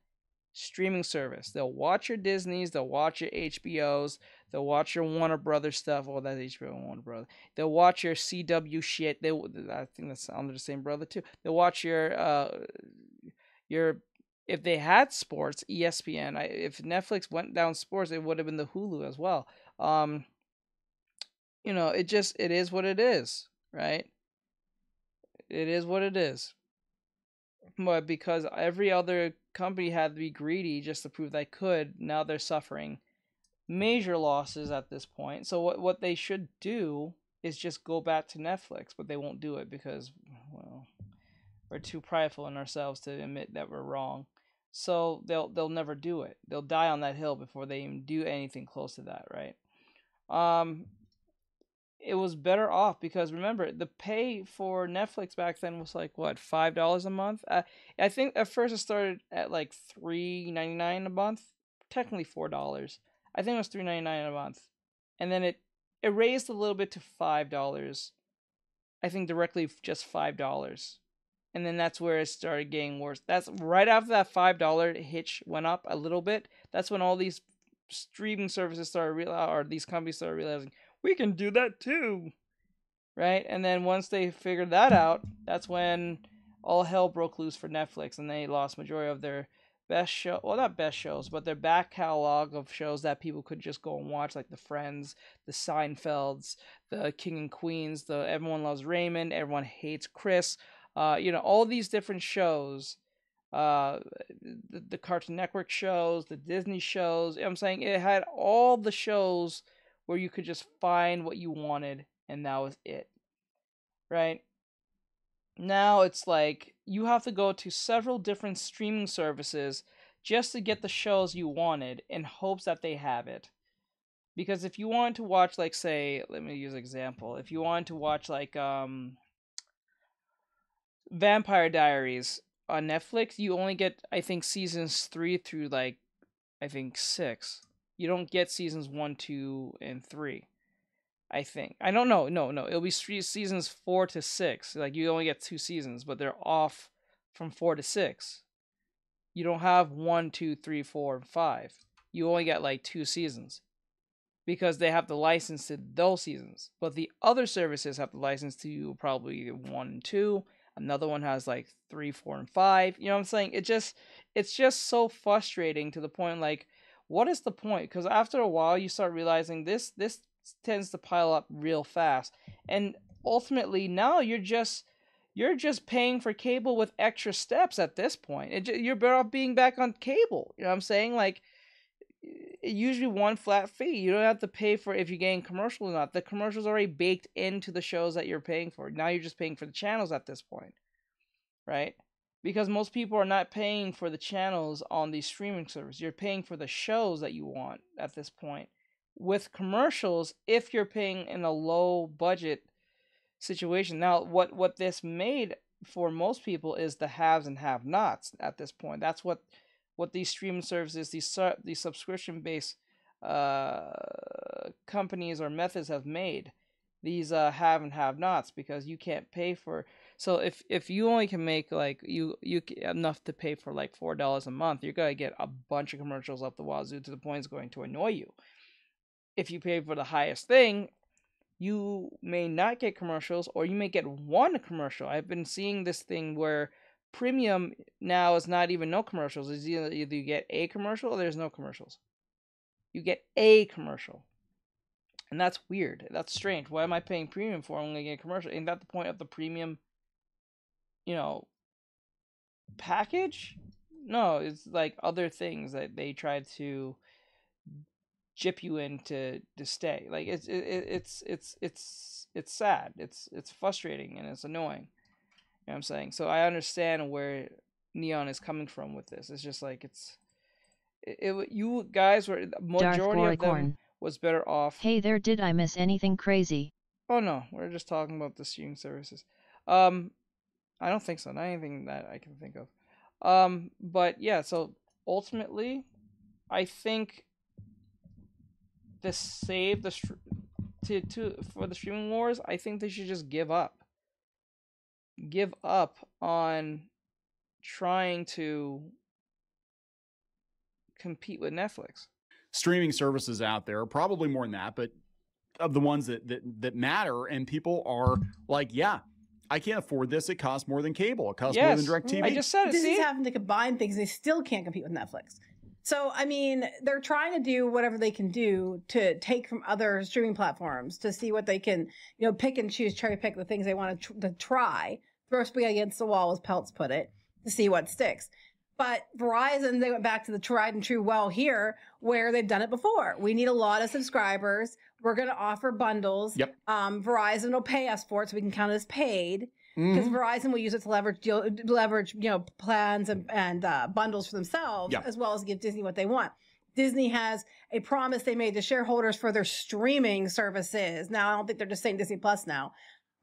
streaming service. They'll watch your Disney's, they'll watch your HBO's, they'll watch your Warner Brothers stuff. Oh, that's HBO Warner Brothers. They'll watch your CW shit. They, I think that's under the same brother too. They'll watch your, uh, your. If they had sports, ESPN. I, if Netflix went down sports, it would have been the Hulu as well. Um, you know, it just it is what it is, right? It is what it is. But because every other company had to be greedy just to prove they could, now they're suffering major losses at this point. So what what they should do is just go back to Netflix, but they won't do it because well, we're too prideful in ourselves to admit that we're wrong. So they'll they'll never do it. They'll die on that hill before they even do anything close to that, right? Um it was better off because remember the pay for Netflix back then was like what five dollars a month. Uh, I think at first it started at like three ninety nine a month, technically four dollars. I think it was three ninety nine a month, and then it it raised a little bit to five dollars. I think directly just five dollars, and then that's where it started getting worse. That's right after that five dollar hitch went up a little bit. That's when all these streaming services started real or these companies started realizing we can do that too. Right? And then once they figured that out, that's when all hell broke loose for Netflix and they lost majority of their best show well not best shows, but their back catalog of shows that people could just go and watch, like the Friends, the Seinfelds, the King and Queens, the Everyone Loves Raymond, Everyone Hates Chris, uh, you know, all these different shows. Uh, the, the Cartoon Network shows, the Disney shows. I'm saying it had all the shows where you could just find what you wanted and that was it. Right? Now it's like you have to go to several different streaming services just to get the shows you wanted in hopes that they have it. Because if you want to watch like say, let me use an example. If you want to watch like um Vampire Diaries on Netflix, you only get I think seasons 3 through like I think 6 you don't get seasons one, two, and three. I think I don't know. No, no, it'll be three seasons four to six. Like you only get two seasons, but they're off from four to six. You don't have one, two, three, four, and five. You only get like two seasons. because they have the license to those seasons. But the other services have the license to you probably one two. Another one has like three, four, and five. You know what I'm saying? It just it's just so frustrating to the point like what is the point? Because after a while you start realizing this this tends to pile up real fast. And ultimately now you're just you're just paying for cable with extra steps at this point. It, you're better off being back on cable. You know what I'm saying? Like usually one flat fee. You don't have to pay for if you're getting commercial or not. The commercial's are already baked into the shows that you're paying for. Now you're just paying for the channels at this point. Right? Because most people are not paying for the channels on these streaming services. You're paying for the shows that you want at this point. With commercials, if you're paying in a low budget situation. Now what what this made for most people is the haves and have nots at this point. That's what what these streaming services, these su- these subscription based uh, companies or methods have made. These uh, have and have nots because you can't pay for. So if if you only can make like you you enough to pay for like four dollars a month, you're gonna get a bunch of commercials up the wazoo to the point it's going to annoy you. If you pay for the highest thing, you may not get commercials or you may get one commercial. I've been seeing this thing where premium now is not even no commercials. It's either, either you get a commercial or there's no commercials. You get a commercial. And that's weird. That's strange. Why am I paying premium for only get a commercial? Ain't that the point of the premium, you know, package? No, it's like other things that they try to jip you in to, to stay. Like it's it, it's it's it's it's sad. It's it's frustrating and it's annoying. You know what I'm saying? So I understand where Kneon is coming from with this. It's just like it's it, it you guys were the majority of them was better off. Hey there, did I miss anything crazy? Oh no, we're just talking about the streaming services. Um I don't think so. Not anything that I can think of. Um but yeah, so ultimately I think to save the to to for the streaming wars, I think they should just give up give up on trying to compete with Netflix. Streaming services out there, probably more than that, but of the ones that that, that matter, and people are like, yeah, I can't afford this. It costs more than cable. It costs yes. more than DirecTV. I just said it. Disney's having to combine things. They still can't compete with Netflix. So, I mean, they're trying to do whatever they can do to take from other streaming platforms to see what they can, you know, pick and choose, cherry pick the things they want to, tr- to try, throw spaghetti against the wall, as Peltz put it, to see what sticks. But Verizon, they went back to the tried and true well here, where they've done it before. We need a lot of subscribers. We're going to offer bundles. Yep. Um, Verizon will pay us for it, so we can count it as paid because mm-hmm. Verizon will use it to leverage deal, leverage you know plans and, and uh, bundles for themselves yep. as well as give Disney what they want. Disney has a promise they made to shareholders for their streaming services. Now I don't think they're just saying Disney Plus now,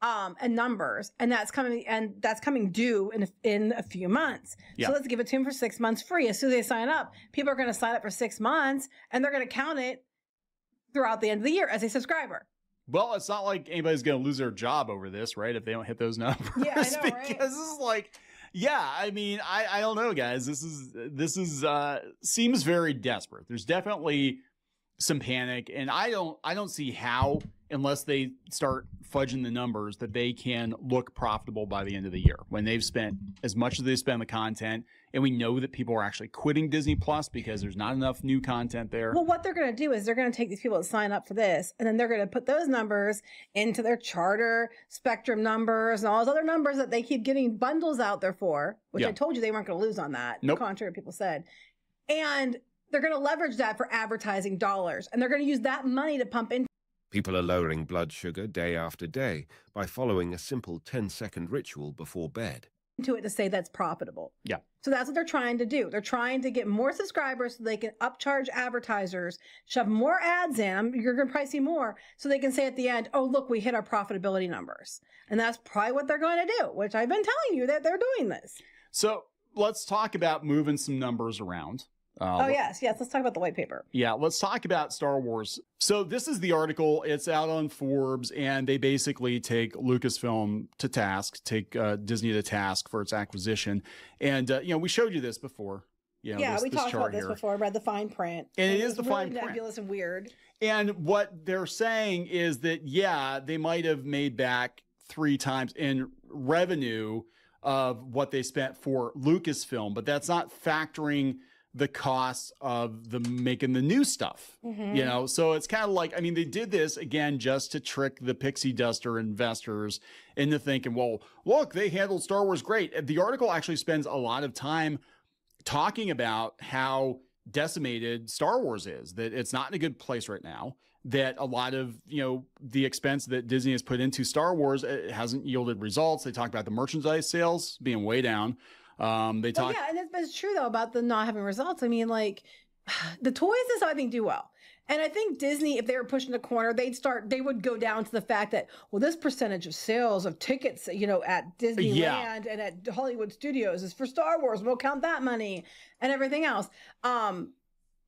um, and numbers, and that's coming and that's coming due in a, in a few months. Yep. So let's give it to them for six months free. As soon as they sign up, people are going to sign up for six months, and they're going to count it throughout the end of the year as a subscriber. Well, it's not like anybody's going to lose their job over this, right? If they don't hit those numbers, yeah, I know, because right? this is like, yeah, I mean, I I don't know, guys. This is this is uh seems very desperate. There's definitely some panic, and I don't I don't see how unless they start fudging the numbers that they can look profitable by the end of the year when they've spent as much as they spend the content and we know that people are actually quitting Disney Plus because there's not enough new content there. Well, what they're going to do is they're going to take these people that sign up for this, and then they're going to put those numbers into their charter, spectrum numbers, and all those other numbers that they keep getting bundles out there for, which yeah. I told you they weren't going to lose on that, nope. contrary to people said. And they're going to leverage that for advertising dollars, and they're going to use that money to pump into People are lowering blood sugar day after day by following a simple 10 second ritual before bed to it to say that's profitable. Yeah. So that's what they're trying to do. They're trying to get more subscribers so they can upcharge advertisers, shove more ads in. You're going to probably see more so they can say at the end, oh, look, we hit our profitability numbers. And that's probably what they're going to do, which I've been telling you that they're doing this. So let's talk about moving some numbers around. Uh, oh, yes. Yes. Let's talk about the white paper. Yeah. Let's talk about Star Wars. So, this is the article. It's out on Forbes, and they basically take Lucasfilm to task, take uh, Disney to task for its acquisition. And, uh, you know, we showed you this before. You know, yeah, this, we this talked about this here. before. I read the fine print, And it it is the really fine print. nebulous and weird. And what they're saying is that, yeah, they might have made back three times in revenue of what they spent for Lucasfilm, but that's not factoring the costs of the making the new stuff. Mhm. You know, so it's kind of like, I mean, they did this again just to trick the pixie duster investors into thinking, well, look, they handled Star Wars great. The article actually spends a lot of time talking about how decimated Star Wars is, that it's not in a good place right now, that a lot of, you know, the expense that Disney has put into Star Wars it hasn't yielded results. They talk about the merchandise sales being way down. Um, they talk yeah, and it's, but it's true though about the not having results. I mean, like the toys is I think do well. And I think Disney, if they were pushing the corner, they'd start. They would go down to the fact that well, this percentage of sales of tickets, you know, at Disneyland Yeah. and at Hollywood Studios is for Star Wars. We'll count that money and everything else. Um,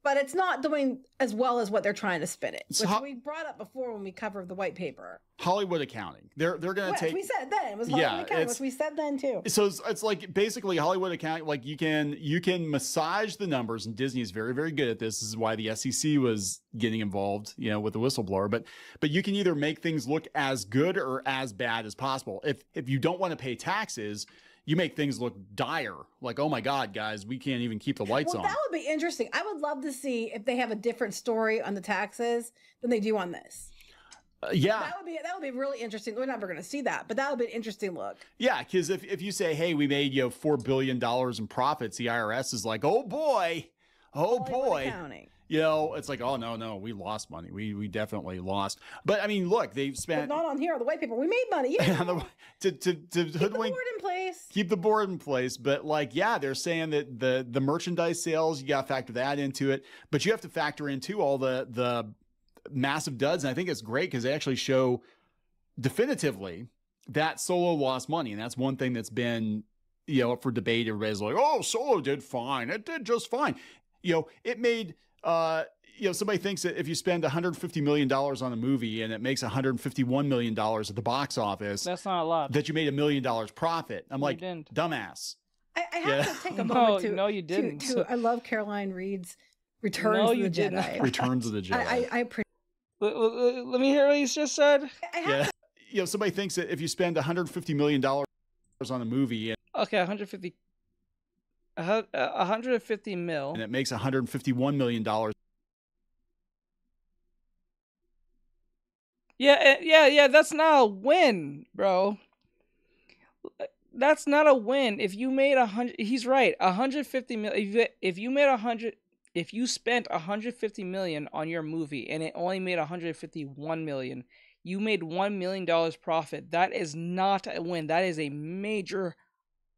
but it's not doing as well as what they're trying to spin it, So which we brought up before when we covered the white paper. Hollywood accounting. They're they're going to Which take we said then it was Yeah, Hollywood Accounting, which we said then too. so it's, it's like basically Hollywood accounting. Like you can you can massage the numbers, and Disney is very very good at this. This is why the SEC was getting involved, you know, with the whistleblower. But but you can either make things look as good or as bad as possible. If if you don't want to pay taxes, you make things look dire. Like oh my god, guys, we can't even keep the lights well, on. that would be interesting. I would love to see if they have a different story on the taxes than they do on this. Uh, yeah, That would be that would be really interesting. We're never going to see that, but that would be an interesting look. Yeah, because if, if you say, hey, we made you know four billion dollars in profits, the IRS is like, oh boy, oh Hollywood boy. accounting. You know, it's like, oh no, no, we lost money. We we definitely lost. But I mean, look, they've But spent not on here, on the white paper. We made money. Yeah, the- to to to keep the board in place. keep the board in place. But like, yeah, they're saying that the the merchandise sales, you got to factor that into it. But you have to factor into all the the massive duds. And I think it's great because they actually show definitively that Solo lost money, and that's one thing that's been you know up for debate. Everybody's like, oh, Solo did fine. It did just fine. You know, it made. Uh you know, somebody thinks that if you spend 150 million dollars on a movie and it makes 151 million dollars at the box office, That's not a lot. that you made a million dollars profit. I'm You like, didn't. dumbass. I, I have Yeah. to take a No, moment to. no, you didn't. To, I love Caroline Reid's Returns No, of you the didn't. Jedi. Returns of the Jedi. I, I, I, pre- Let, let- let me hear what he's just said. I have yeah. You know, somebody thinks that if you spend 150 million dollars on a movie and Okay, 150. A uh, 150 mil. And it makes 151 million dollars, Yeah, eh, yeah, yeah. That's not a win, bro. That's not a win. If you made a hundred, he's right. A hundred fifty million. If you, if you made a hundred, if you spent a hundred fifty million on your movie and it only made a hundred fifty one million, you made one million dollars profit. That is not a win. That is a major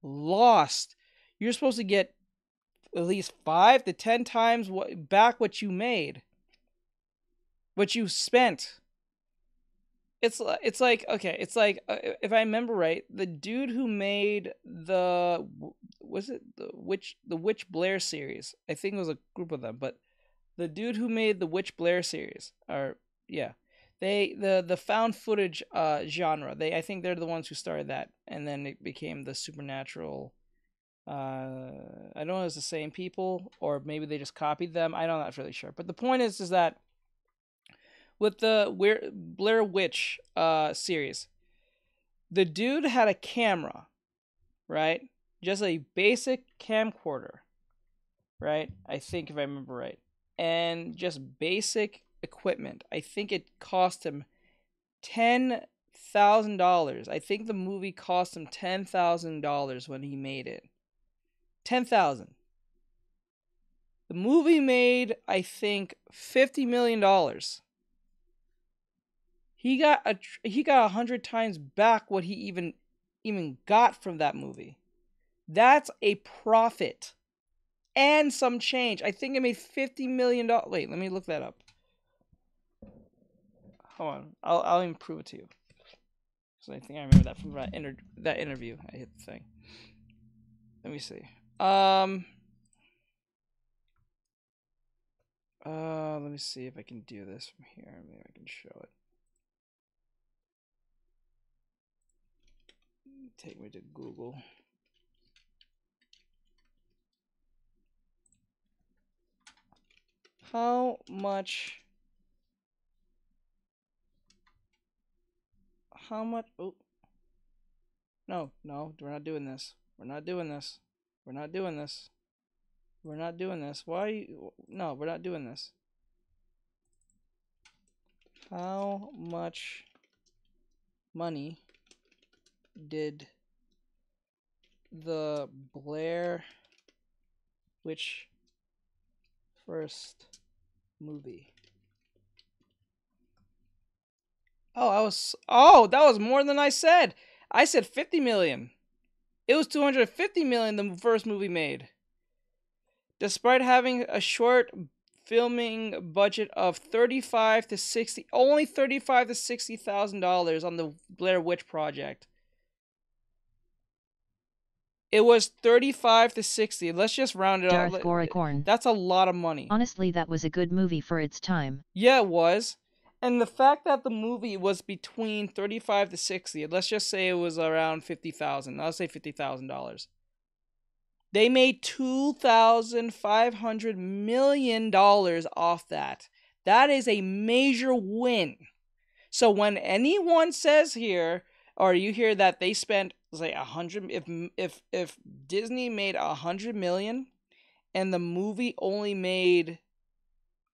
loss. You're supposed to get at least five to ten times what back what you made, what you spent. It's it's like okay it's like uh, if i remember right the dude who made the was it the witch the witch blair series? I think it was a group of them but the dude who made the witch blair series or yeah. They the the found footage uh genre they i think they're the ones who started that and then it became the supernatural uh i don't know if it's the same people or maybe they just copied them i'm not really sure but the point is is that with the Weir- Blair Witch uh series. The dude had a camera, right? Just a basic camcorder, right? I think if I remember right. And just basic equipment. I think it cost him ten thousand dollars. I think the movie cost him ten thousand dollars when he made it. Ten thousand. The movie made, I think, fifty million dollars he got a he got a hundred times back what he even even got from that movie. That's a profit and some change. I think it made fifty million dollars. Wait, let me look that up. Hold on, I'll I'll even prove it to you. So I think I remember that from that inter- that interview. I hit the thing. Let me see. Um. Uh, let me see if I can do this from here. Maybe I can show it. Take me to Google. How much? How much? Oh. No, no, we're not doing this. We're not doing this. We're not doing this. We're not doing this. Why? You, no, we're not doing this. How much money did the Blair Witch first movie? Oh, I was Oh, that was more than I said. I said 50 million. It was 250 million the first movie made. Despite having a short filming budget of 35 to 60 only 35 to 60 thousand dollars on the Blair Witch project. It was 35 to 60. Let's just round it Darth up. Goricorn. That's a lot of money. Honestly, that was a good movie for its time. Yeah, it was. And the fact that the movie was between 35 to 60, let's just say it was around 50,000. I'll say $50,000. They made $2,500 million off that. That is a major win. So when anyone says here, or you hear that they spent say a hundred, if if if Disney made a hundred million, and the movie only made,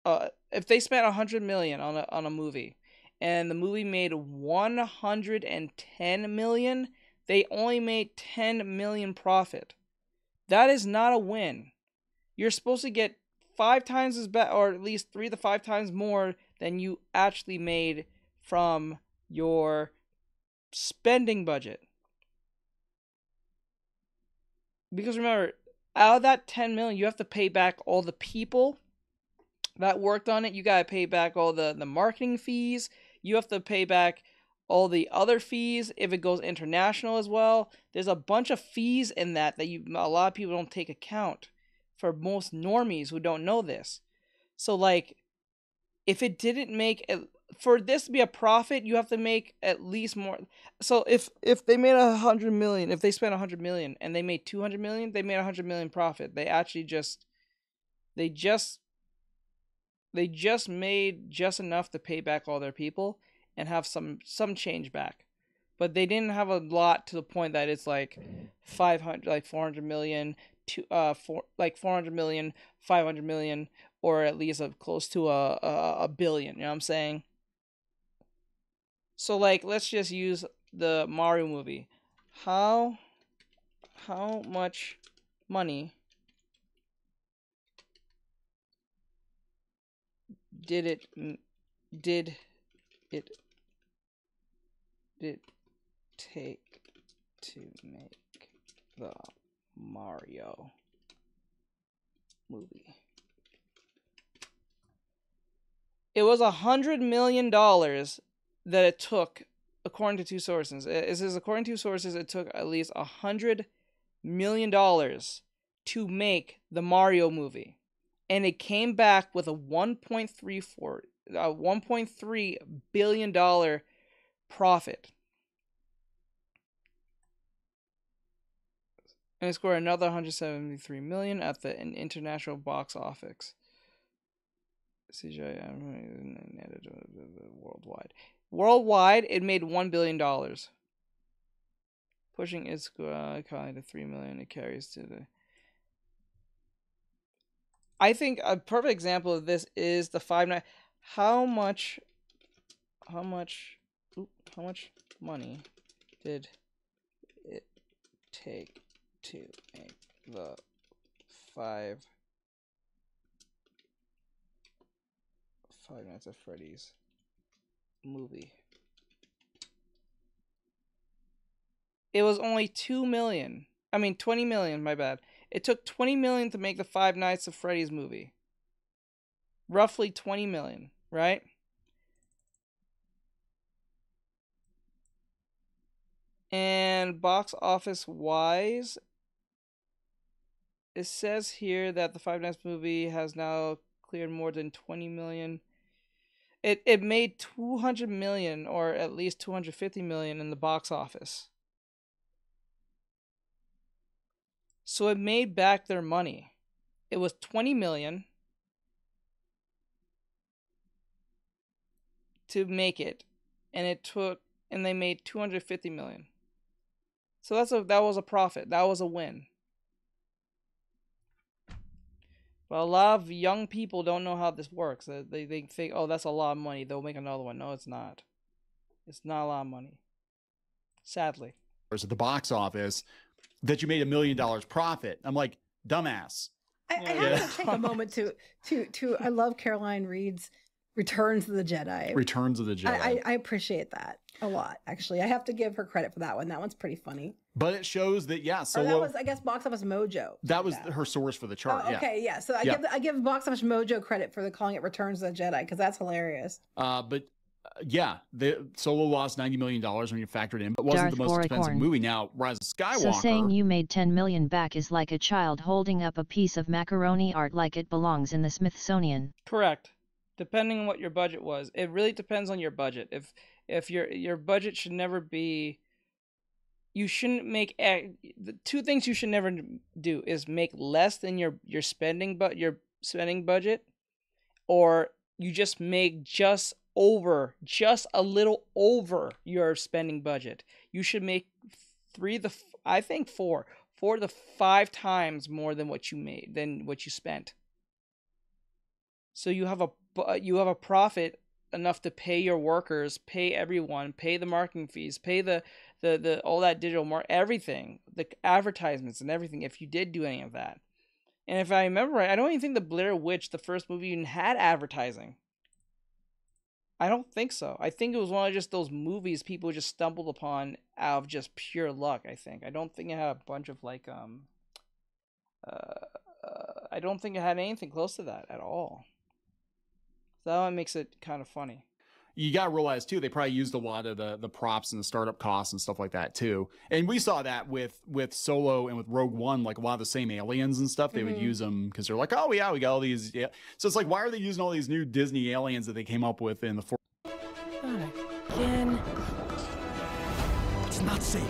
uh, if they spent a hundred million on a on a movie, and the movie made one hundred and ten million, they only made ten million profit. That is not a win. You're supposed to get five times as bad, or at least three to five times more than you actually made from your spending budget. Because remember, out of that 10 million, you have to pay back all the people that worked on it. You got to pay back all the, the marketing fees. You have to pay back all the other fees if it goes international as well. There's a bunch of fees in that that you a lot of people don't take account for most normies who don't know this. So like if it didn't make for this to be a profit, you have to make at least more. So if if they made a hundred million, if they spent a hundred million and they made two hundred million, they made a hundred million profit. They actually just they just they just made just enough to pay back all their people and have some some change back. But they didn't have a lot to the point that it's like 500 like 400 million to uh four like 400 million 500 million or at least a, close to a, a a billion you know what i'm saying? So like let's just use the mario movie. How how much money did it did it did take to make the Mario movie? It was a hundred million dollars that it took, according to two sources. It says according to sources, it took at least a hundred million dollars to make the Mario movie, and it came back with a one point three four, a one point three billion dollar profit. And it scored another 173 million at the international box office. Worldwide. Worldwide, it made one billion dollars, pushing its uh, to three million. It carries to the. I think a perfect example of this is the five nine. How much? How much how much money did it take to make the five Five Nights at Freddy's movie? It was only two million. I mean, twenty million. My bad. It took twenty million to make the Five Nights at Freddy's movie. Roughly twenty million, right? And box office wise, it says here that the Five Nights movie has now cleared more than 20 million. It it made 200 million or at least 250 million in the box office. So it made back their money. It was 20 million to make it, and it took and they made 250 million. So that's a that was a profit. That was a win. But a lot of young people don't know how this works. They they, think, oh, that's a lot of money. They'll make another one. No, it's not. It's not a lot of money. Sadly. At the box office, that you made a million dollars profit. I'm like, dumbass. I, I Yeah. have to take a moment to to to. I love Caroline Reid's Returns of the Jedi. Returns of the Jedi. I, I, I appreciate that a lot. Actually, I have to give her credit for that one. That one's pretty funny. but it shows that yeah, Or Solo. that was, I guess, Box Office Mojo. that was Yeah. her source for the chart. Oh, okay, yeah. So I Yeah. give I give Box Office Mojo credit for the calling it Returns of the Jedi because that's hilarious. Uh, but Uh, yeah, the Solo lost ninety million dollars when you factored in, but wasn't Darth the most expensive movie. Now, Rise of Skywalker. So saying you made 10 million back is like a child holding up a piece of macaroni art like it belongs in the Smithsonian. Correct. Depending on what your budget was, it really depends on your budget. If if your your budget should never be, you shouldn't make the two things you should never do is make less than your your spending but your spending budget, or you just make just over just a little over your spending budget. You should make three the I think four four to five times more than what you made than what you spent. So you have a you have a profit enough to pay your workers, pay everyone, pay the marketing fees, pay the the the all that digital mar everything, the advertisements and everything. If you did do any of that, and if I remember right, I don't even think the Blair Witch, the first movie, even had advertising. I don't think so. I think it was one of just those movies people just stumbled upon out of just pure luck. I think. I don't think it had a bunch of like um. Uh, uh, I don't think it had anything close to that at all. So that one makes it kind of funny. You got to realize too they probably used a lot of the the props and the startup costs and stuff like that too and we saw that with with solo and with rogue one like a lot of the same aliens and stuff they would Mhm. use them because they're like oh yeah we got all these yeah so it's like why are they using all these new disney aliens that they came up with in the Force Again, It's not safe.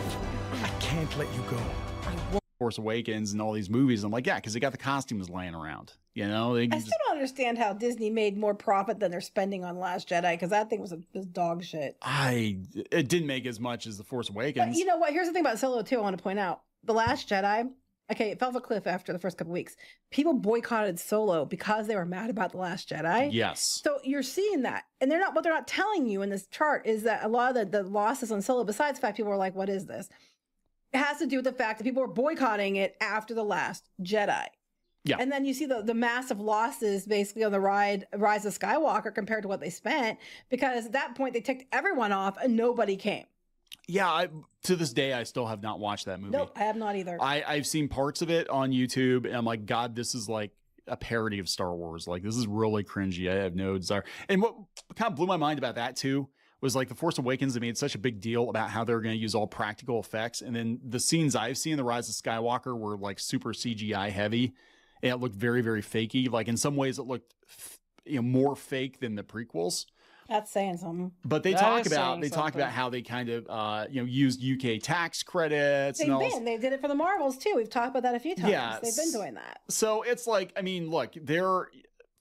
I can't let you go. Force awakens and all these movies i'm like yeah because they got the costumes laying around you know I still just, don't understand how Disney made more profit than they're spending on Last Jedi because that thing was a was dog shit. i it didn't make as much as the force Awakens. But you know what? Here's the thing about Solo too. I want to point out the Last Jedi. Okay, it fell off a cliff after the first couple weeks. People boycotted Solo because they were mad about the Last Jedi. yes So you're seeing that, and they're not. What they're not telling you in this chart is that a lot of the, the losses on Solo, besides the fact people were like, "What is this?" It has to do with the fact that people were boycotting it after the Last Jedi. Yeah. And then you see the, the massive losses basically on the ride Rise of Skywalker compared to what they spent because at that point they ticked everyone off and nobody came. yeah I, to this day i still have not watched that movie Nope, I have not either. I, I've seen parts of it on YouTube, and I'm like, God, this is like a parody of Star Wars. Like, this is really cringy. I have no desire. And what kind of blew my mind about that too was like the Force Awakens. They made such a big deal about how they're going to use all practical effects, and then the scenes I've seen in the Rise of Skywalker were like super CGI heavy, and it looked very, very fakey. Like in some ways, it looked you know more fake than the prequels. That's saying something. But they That talk about saying they talk about how they kind of uh, you know used UK tax credits They've and all. this- been. They did it for the Marvels too. We've talked about that a few times. Yeah, They've been doing that. So it's like, I mean, look, they're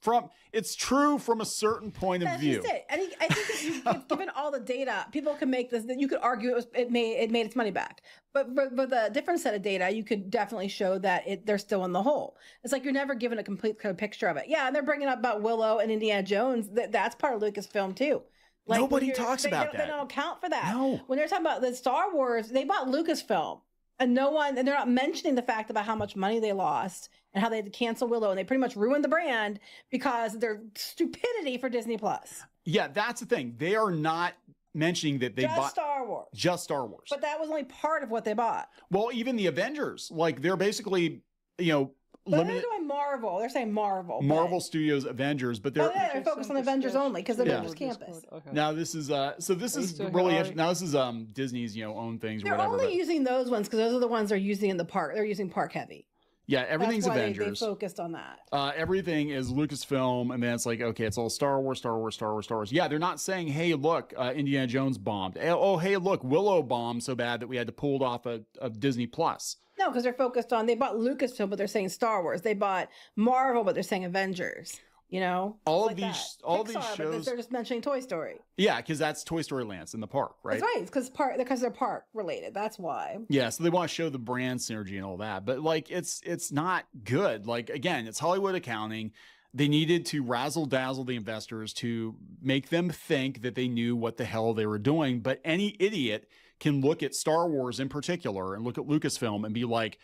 from it's true from a certain point of That's view. just it. I think I think that you, give- given all the data, people can make this. That you could argue it was it made it made its money back, but but with a different set of data, you could definitely show that it they're still in the hole. It's like you're never given a complete picture of it. Yeah, and they're bringing up about Willow and Indiana Jones. That that's part of Lucasfilm too. when Nobody talks they about don't- that. They don't account for that. No. When they're talking about the Star Wars, they bought Lucasfilm, and no one and they're not mentioning the fact about how much money they lost and how they had to cancel Willow, and they pretty much ruined the brand because of their stupidity for Disney Plus. Yeah, that's the thing. They are not mentioning that they just bought Star Wars. just Star Wars. But that was only part of what they bought. well, even the Avengers, like they're basically, you know, But limited they're doing Marvel. They're saying Marvel. but- Marvel Studios Avengers, but Oh, they're yeah, they're focused on Avengers only because the Yeah. Avengers campus. Okay. now this is uh so this is really here, int- now this is um Disney's you know own things or They're whatever. only but- using those ones because those are the ones they're using in the park. They're using park heavy. yeah, everything's That's why they- Avengers. They, focused on that. uh, everything is Lucasfilm, and then it's like, okay, it's all Star Wars, Star Wars, Star Wars, Star Wars. Yeah, they're not saying, hey, look, uh, Indiana Jones bombed. Eh, Oh, hey, look, Willow bombed so bad that we had to pull it off of, of Disney Plus. No, because they're focused on. They bought Lucasfilm, but they're saying Star Wars. They bought Marvel, but they're saying Avengers. You know, All of like these- that. all Pixar, these shows- they're just mentioning Toy Story. Yeah, because that's Toy Story Lands in the park, right? That's right. Because park because they're park related. That's why. Yeah, so they want to show the brand synergy and all that, but like it's it's not good. Like again, it's Hollywood accounting. They needed to razzle dazzle the investors to make them think that they knew what the hell they were doing. But any idiot can look at Star Wars in particular and look at Lucasfilm and be like,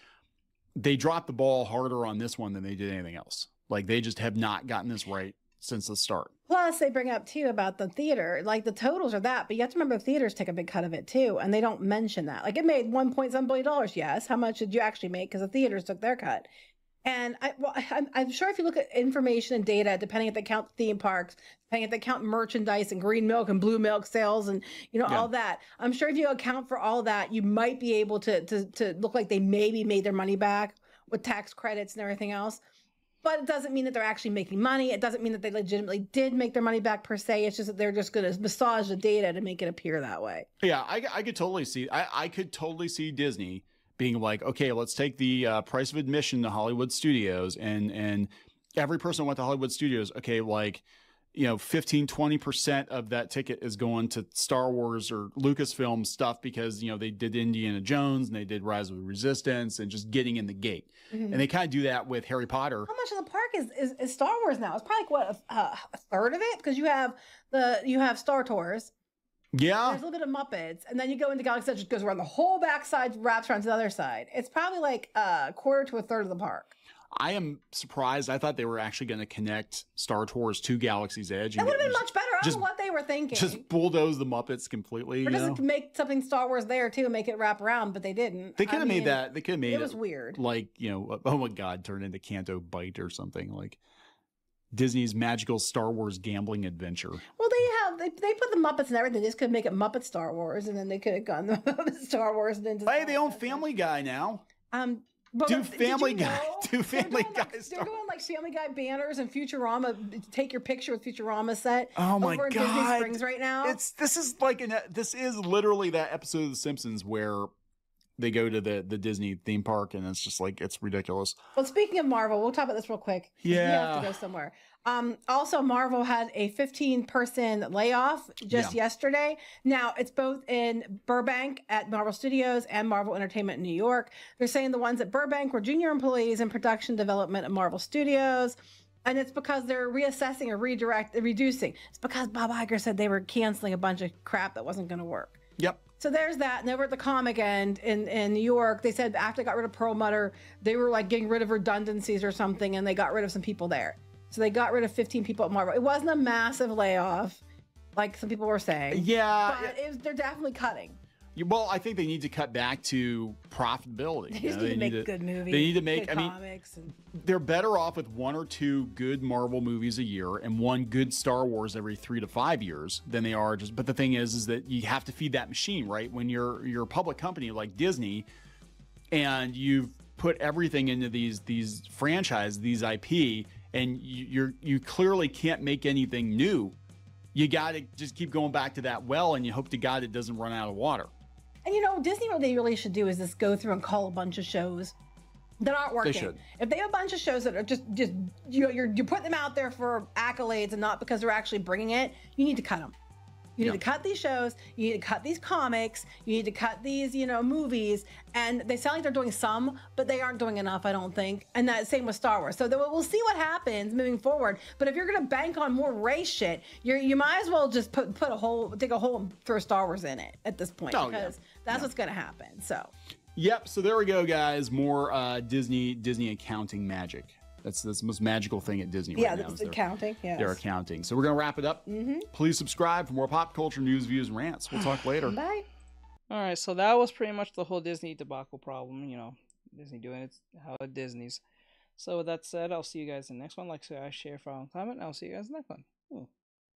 they dropped the ball harder on this one than they did anything else. Like they just have not gotten this right since the start. Plus, they bring up too about the theater. Like the totals are that, but you have to remember theaters take a big cut of it too, and they don't mention that. Like it made one point seven billion dollars. Yes, how much did you actually make? Because the theaters took their cut. And I, well, I'm, I'm sure if you look at information and data, depending if they count theme parks, depending if they count merchandise and green milk and blue milk sales and you know Yeah. all that, I'm sure if you account for all that, you might be able to to to look like they maybe made their money back with tax credits and everything else. But it doesn't mean that they're actually making money. It doesn't mean that they legitimately did make their money back per se. It's just that they're just going to massage the data to make it appear that way. Yeah, I, I could totally see. I, I could totally see Disney being like, okay, let's take the uh, price of admission to Hollywood studios, and and every person went to Hollywood studios, okay, like you know, 15, 20 percent of that ticket is going to Star Wars or Lucasfilm stuff because you know they did Indiana Jones and they did Rise of the Resistance and just getting in the gate, and they kind of do that with Harry Potter. How much of the park is, is, is Star Wars now? It's probably like, what a, a, a third of it because you have the you have Star Tours. Yeah, There's a little bit of Muppets, and then you go into Galaxy Edge, it goes around the whole backside, wraps around to the other side. It's probably like a quarter to a third of the park. I am surprised. I thought they were actually going to connect Star Tours to Galaxy's Edge. That would have been much better. I don't just- know what they were thinking. just bulldoze the Muppets completely. or just know? make something Star Wars there too, and make it wrap around, but they didn't. They could have made that. They could have made It was weird. like you know, oh my god, turn into Canto Bight or something like Disney's magical Star Wars gambling adventure. Well, they have they, they put the Muppets and everything. They just could make it Muppet Star Wars, and then they could have gone the Star Wars and then. Hey, they own. Family Guy now. Um, but Do Family Guy- do Family doing, like- Guy Star- They're doing like Family Guy banners and Futurama. Take your picture with Futurama set. Oh my over in Disney God. Springs right now. It's this is like an this is literally that episode of The Simpsons where they go to the the Disney theme park and it's just like it's ridiculous. Well, speaking of Marvel, we'll talk about this real quick. 'cause We have to go somewhere. Um, also, Marvel had a 15 person layoff just yesterday. Now, it's both in Burbank at Marvel Studios and Marvel Entertainment in New York. They're saying the ones at Burbank were junior employees in production development at Marvel Studios. And it's because they're reassessing or redirect, reducing. It's because Bob Iger said they were canceling a bunch of crap that wasn't going to work. Yep. So there's that. And over at the comic end in, in New York, they said after they got rid of Perlmutter, they were like getting rid of redundancies or something, and they got rid of some people there. So they got rid of 15 people at Marvel. It wasn't a massive layoff, like some people were saying. Yeah. But it they're definitely cutting. Well, I think they need to cut back to profitability. They you know, need to make good movies. They need to make. I mean, comics. and, they're better off with one or two good Marvel movies a year and one good Star Wars every three to five years than they are just. But the thing is, is that you have to feed that machine, right? When you're you're a public company like Disney, and you've put everything into these these franchise, these IP, and you, you're you clearly can't make anything new. You got to just keep going back to that well, and you hope to God it doesn't run out of water. And you know, Disney, what they really should do is just go through and call a bunch of shows that aren't working. should. If they have a bunch of shows that are just just you know, you're you put them out there for accolades and not because they're actually bringing it, you need to cut them. You need Yeah. to cut these shows. You need to cut these comics. You need to cut these, you know, movies. And they sound like they're doing some, but they aren't doing enough, I don't think. And that same with Star Wars. So we'll see what happens moving forward. But if you're going to bank on more race shit, you're you might as well just put put a whole dig a hole, and throw Star Wars in it at this point Oh, yeah. because that's what's going to happen. So Yep. So there we go, guys. More uh, Disney Disney accounting magic. That's that's the most magical thing at Disney yeah, right now. that's is their- accounting. Yeah. Their accounting. So we're gonna wrap it up. Mm-hmm. Please subscribe for more pop culture news, views, and rants. We'll talk later. Bye. All right, so that was pretty much the whole Disney debacle problem. You know, Disney doing it how it Disney's. So with that said, I'll see you guys in the next one. Like, say, I share, follow, and comment. And I'll see you guys in the next one. Ooh.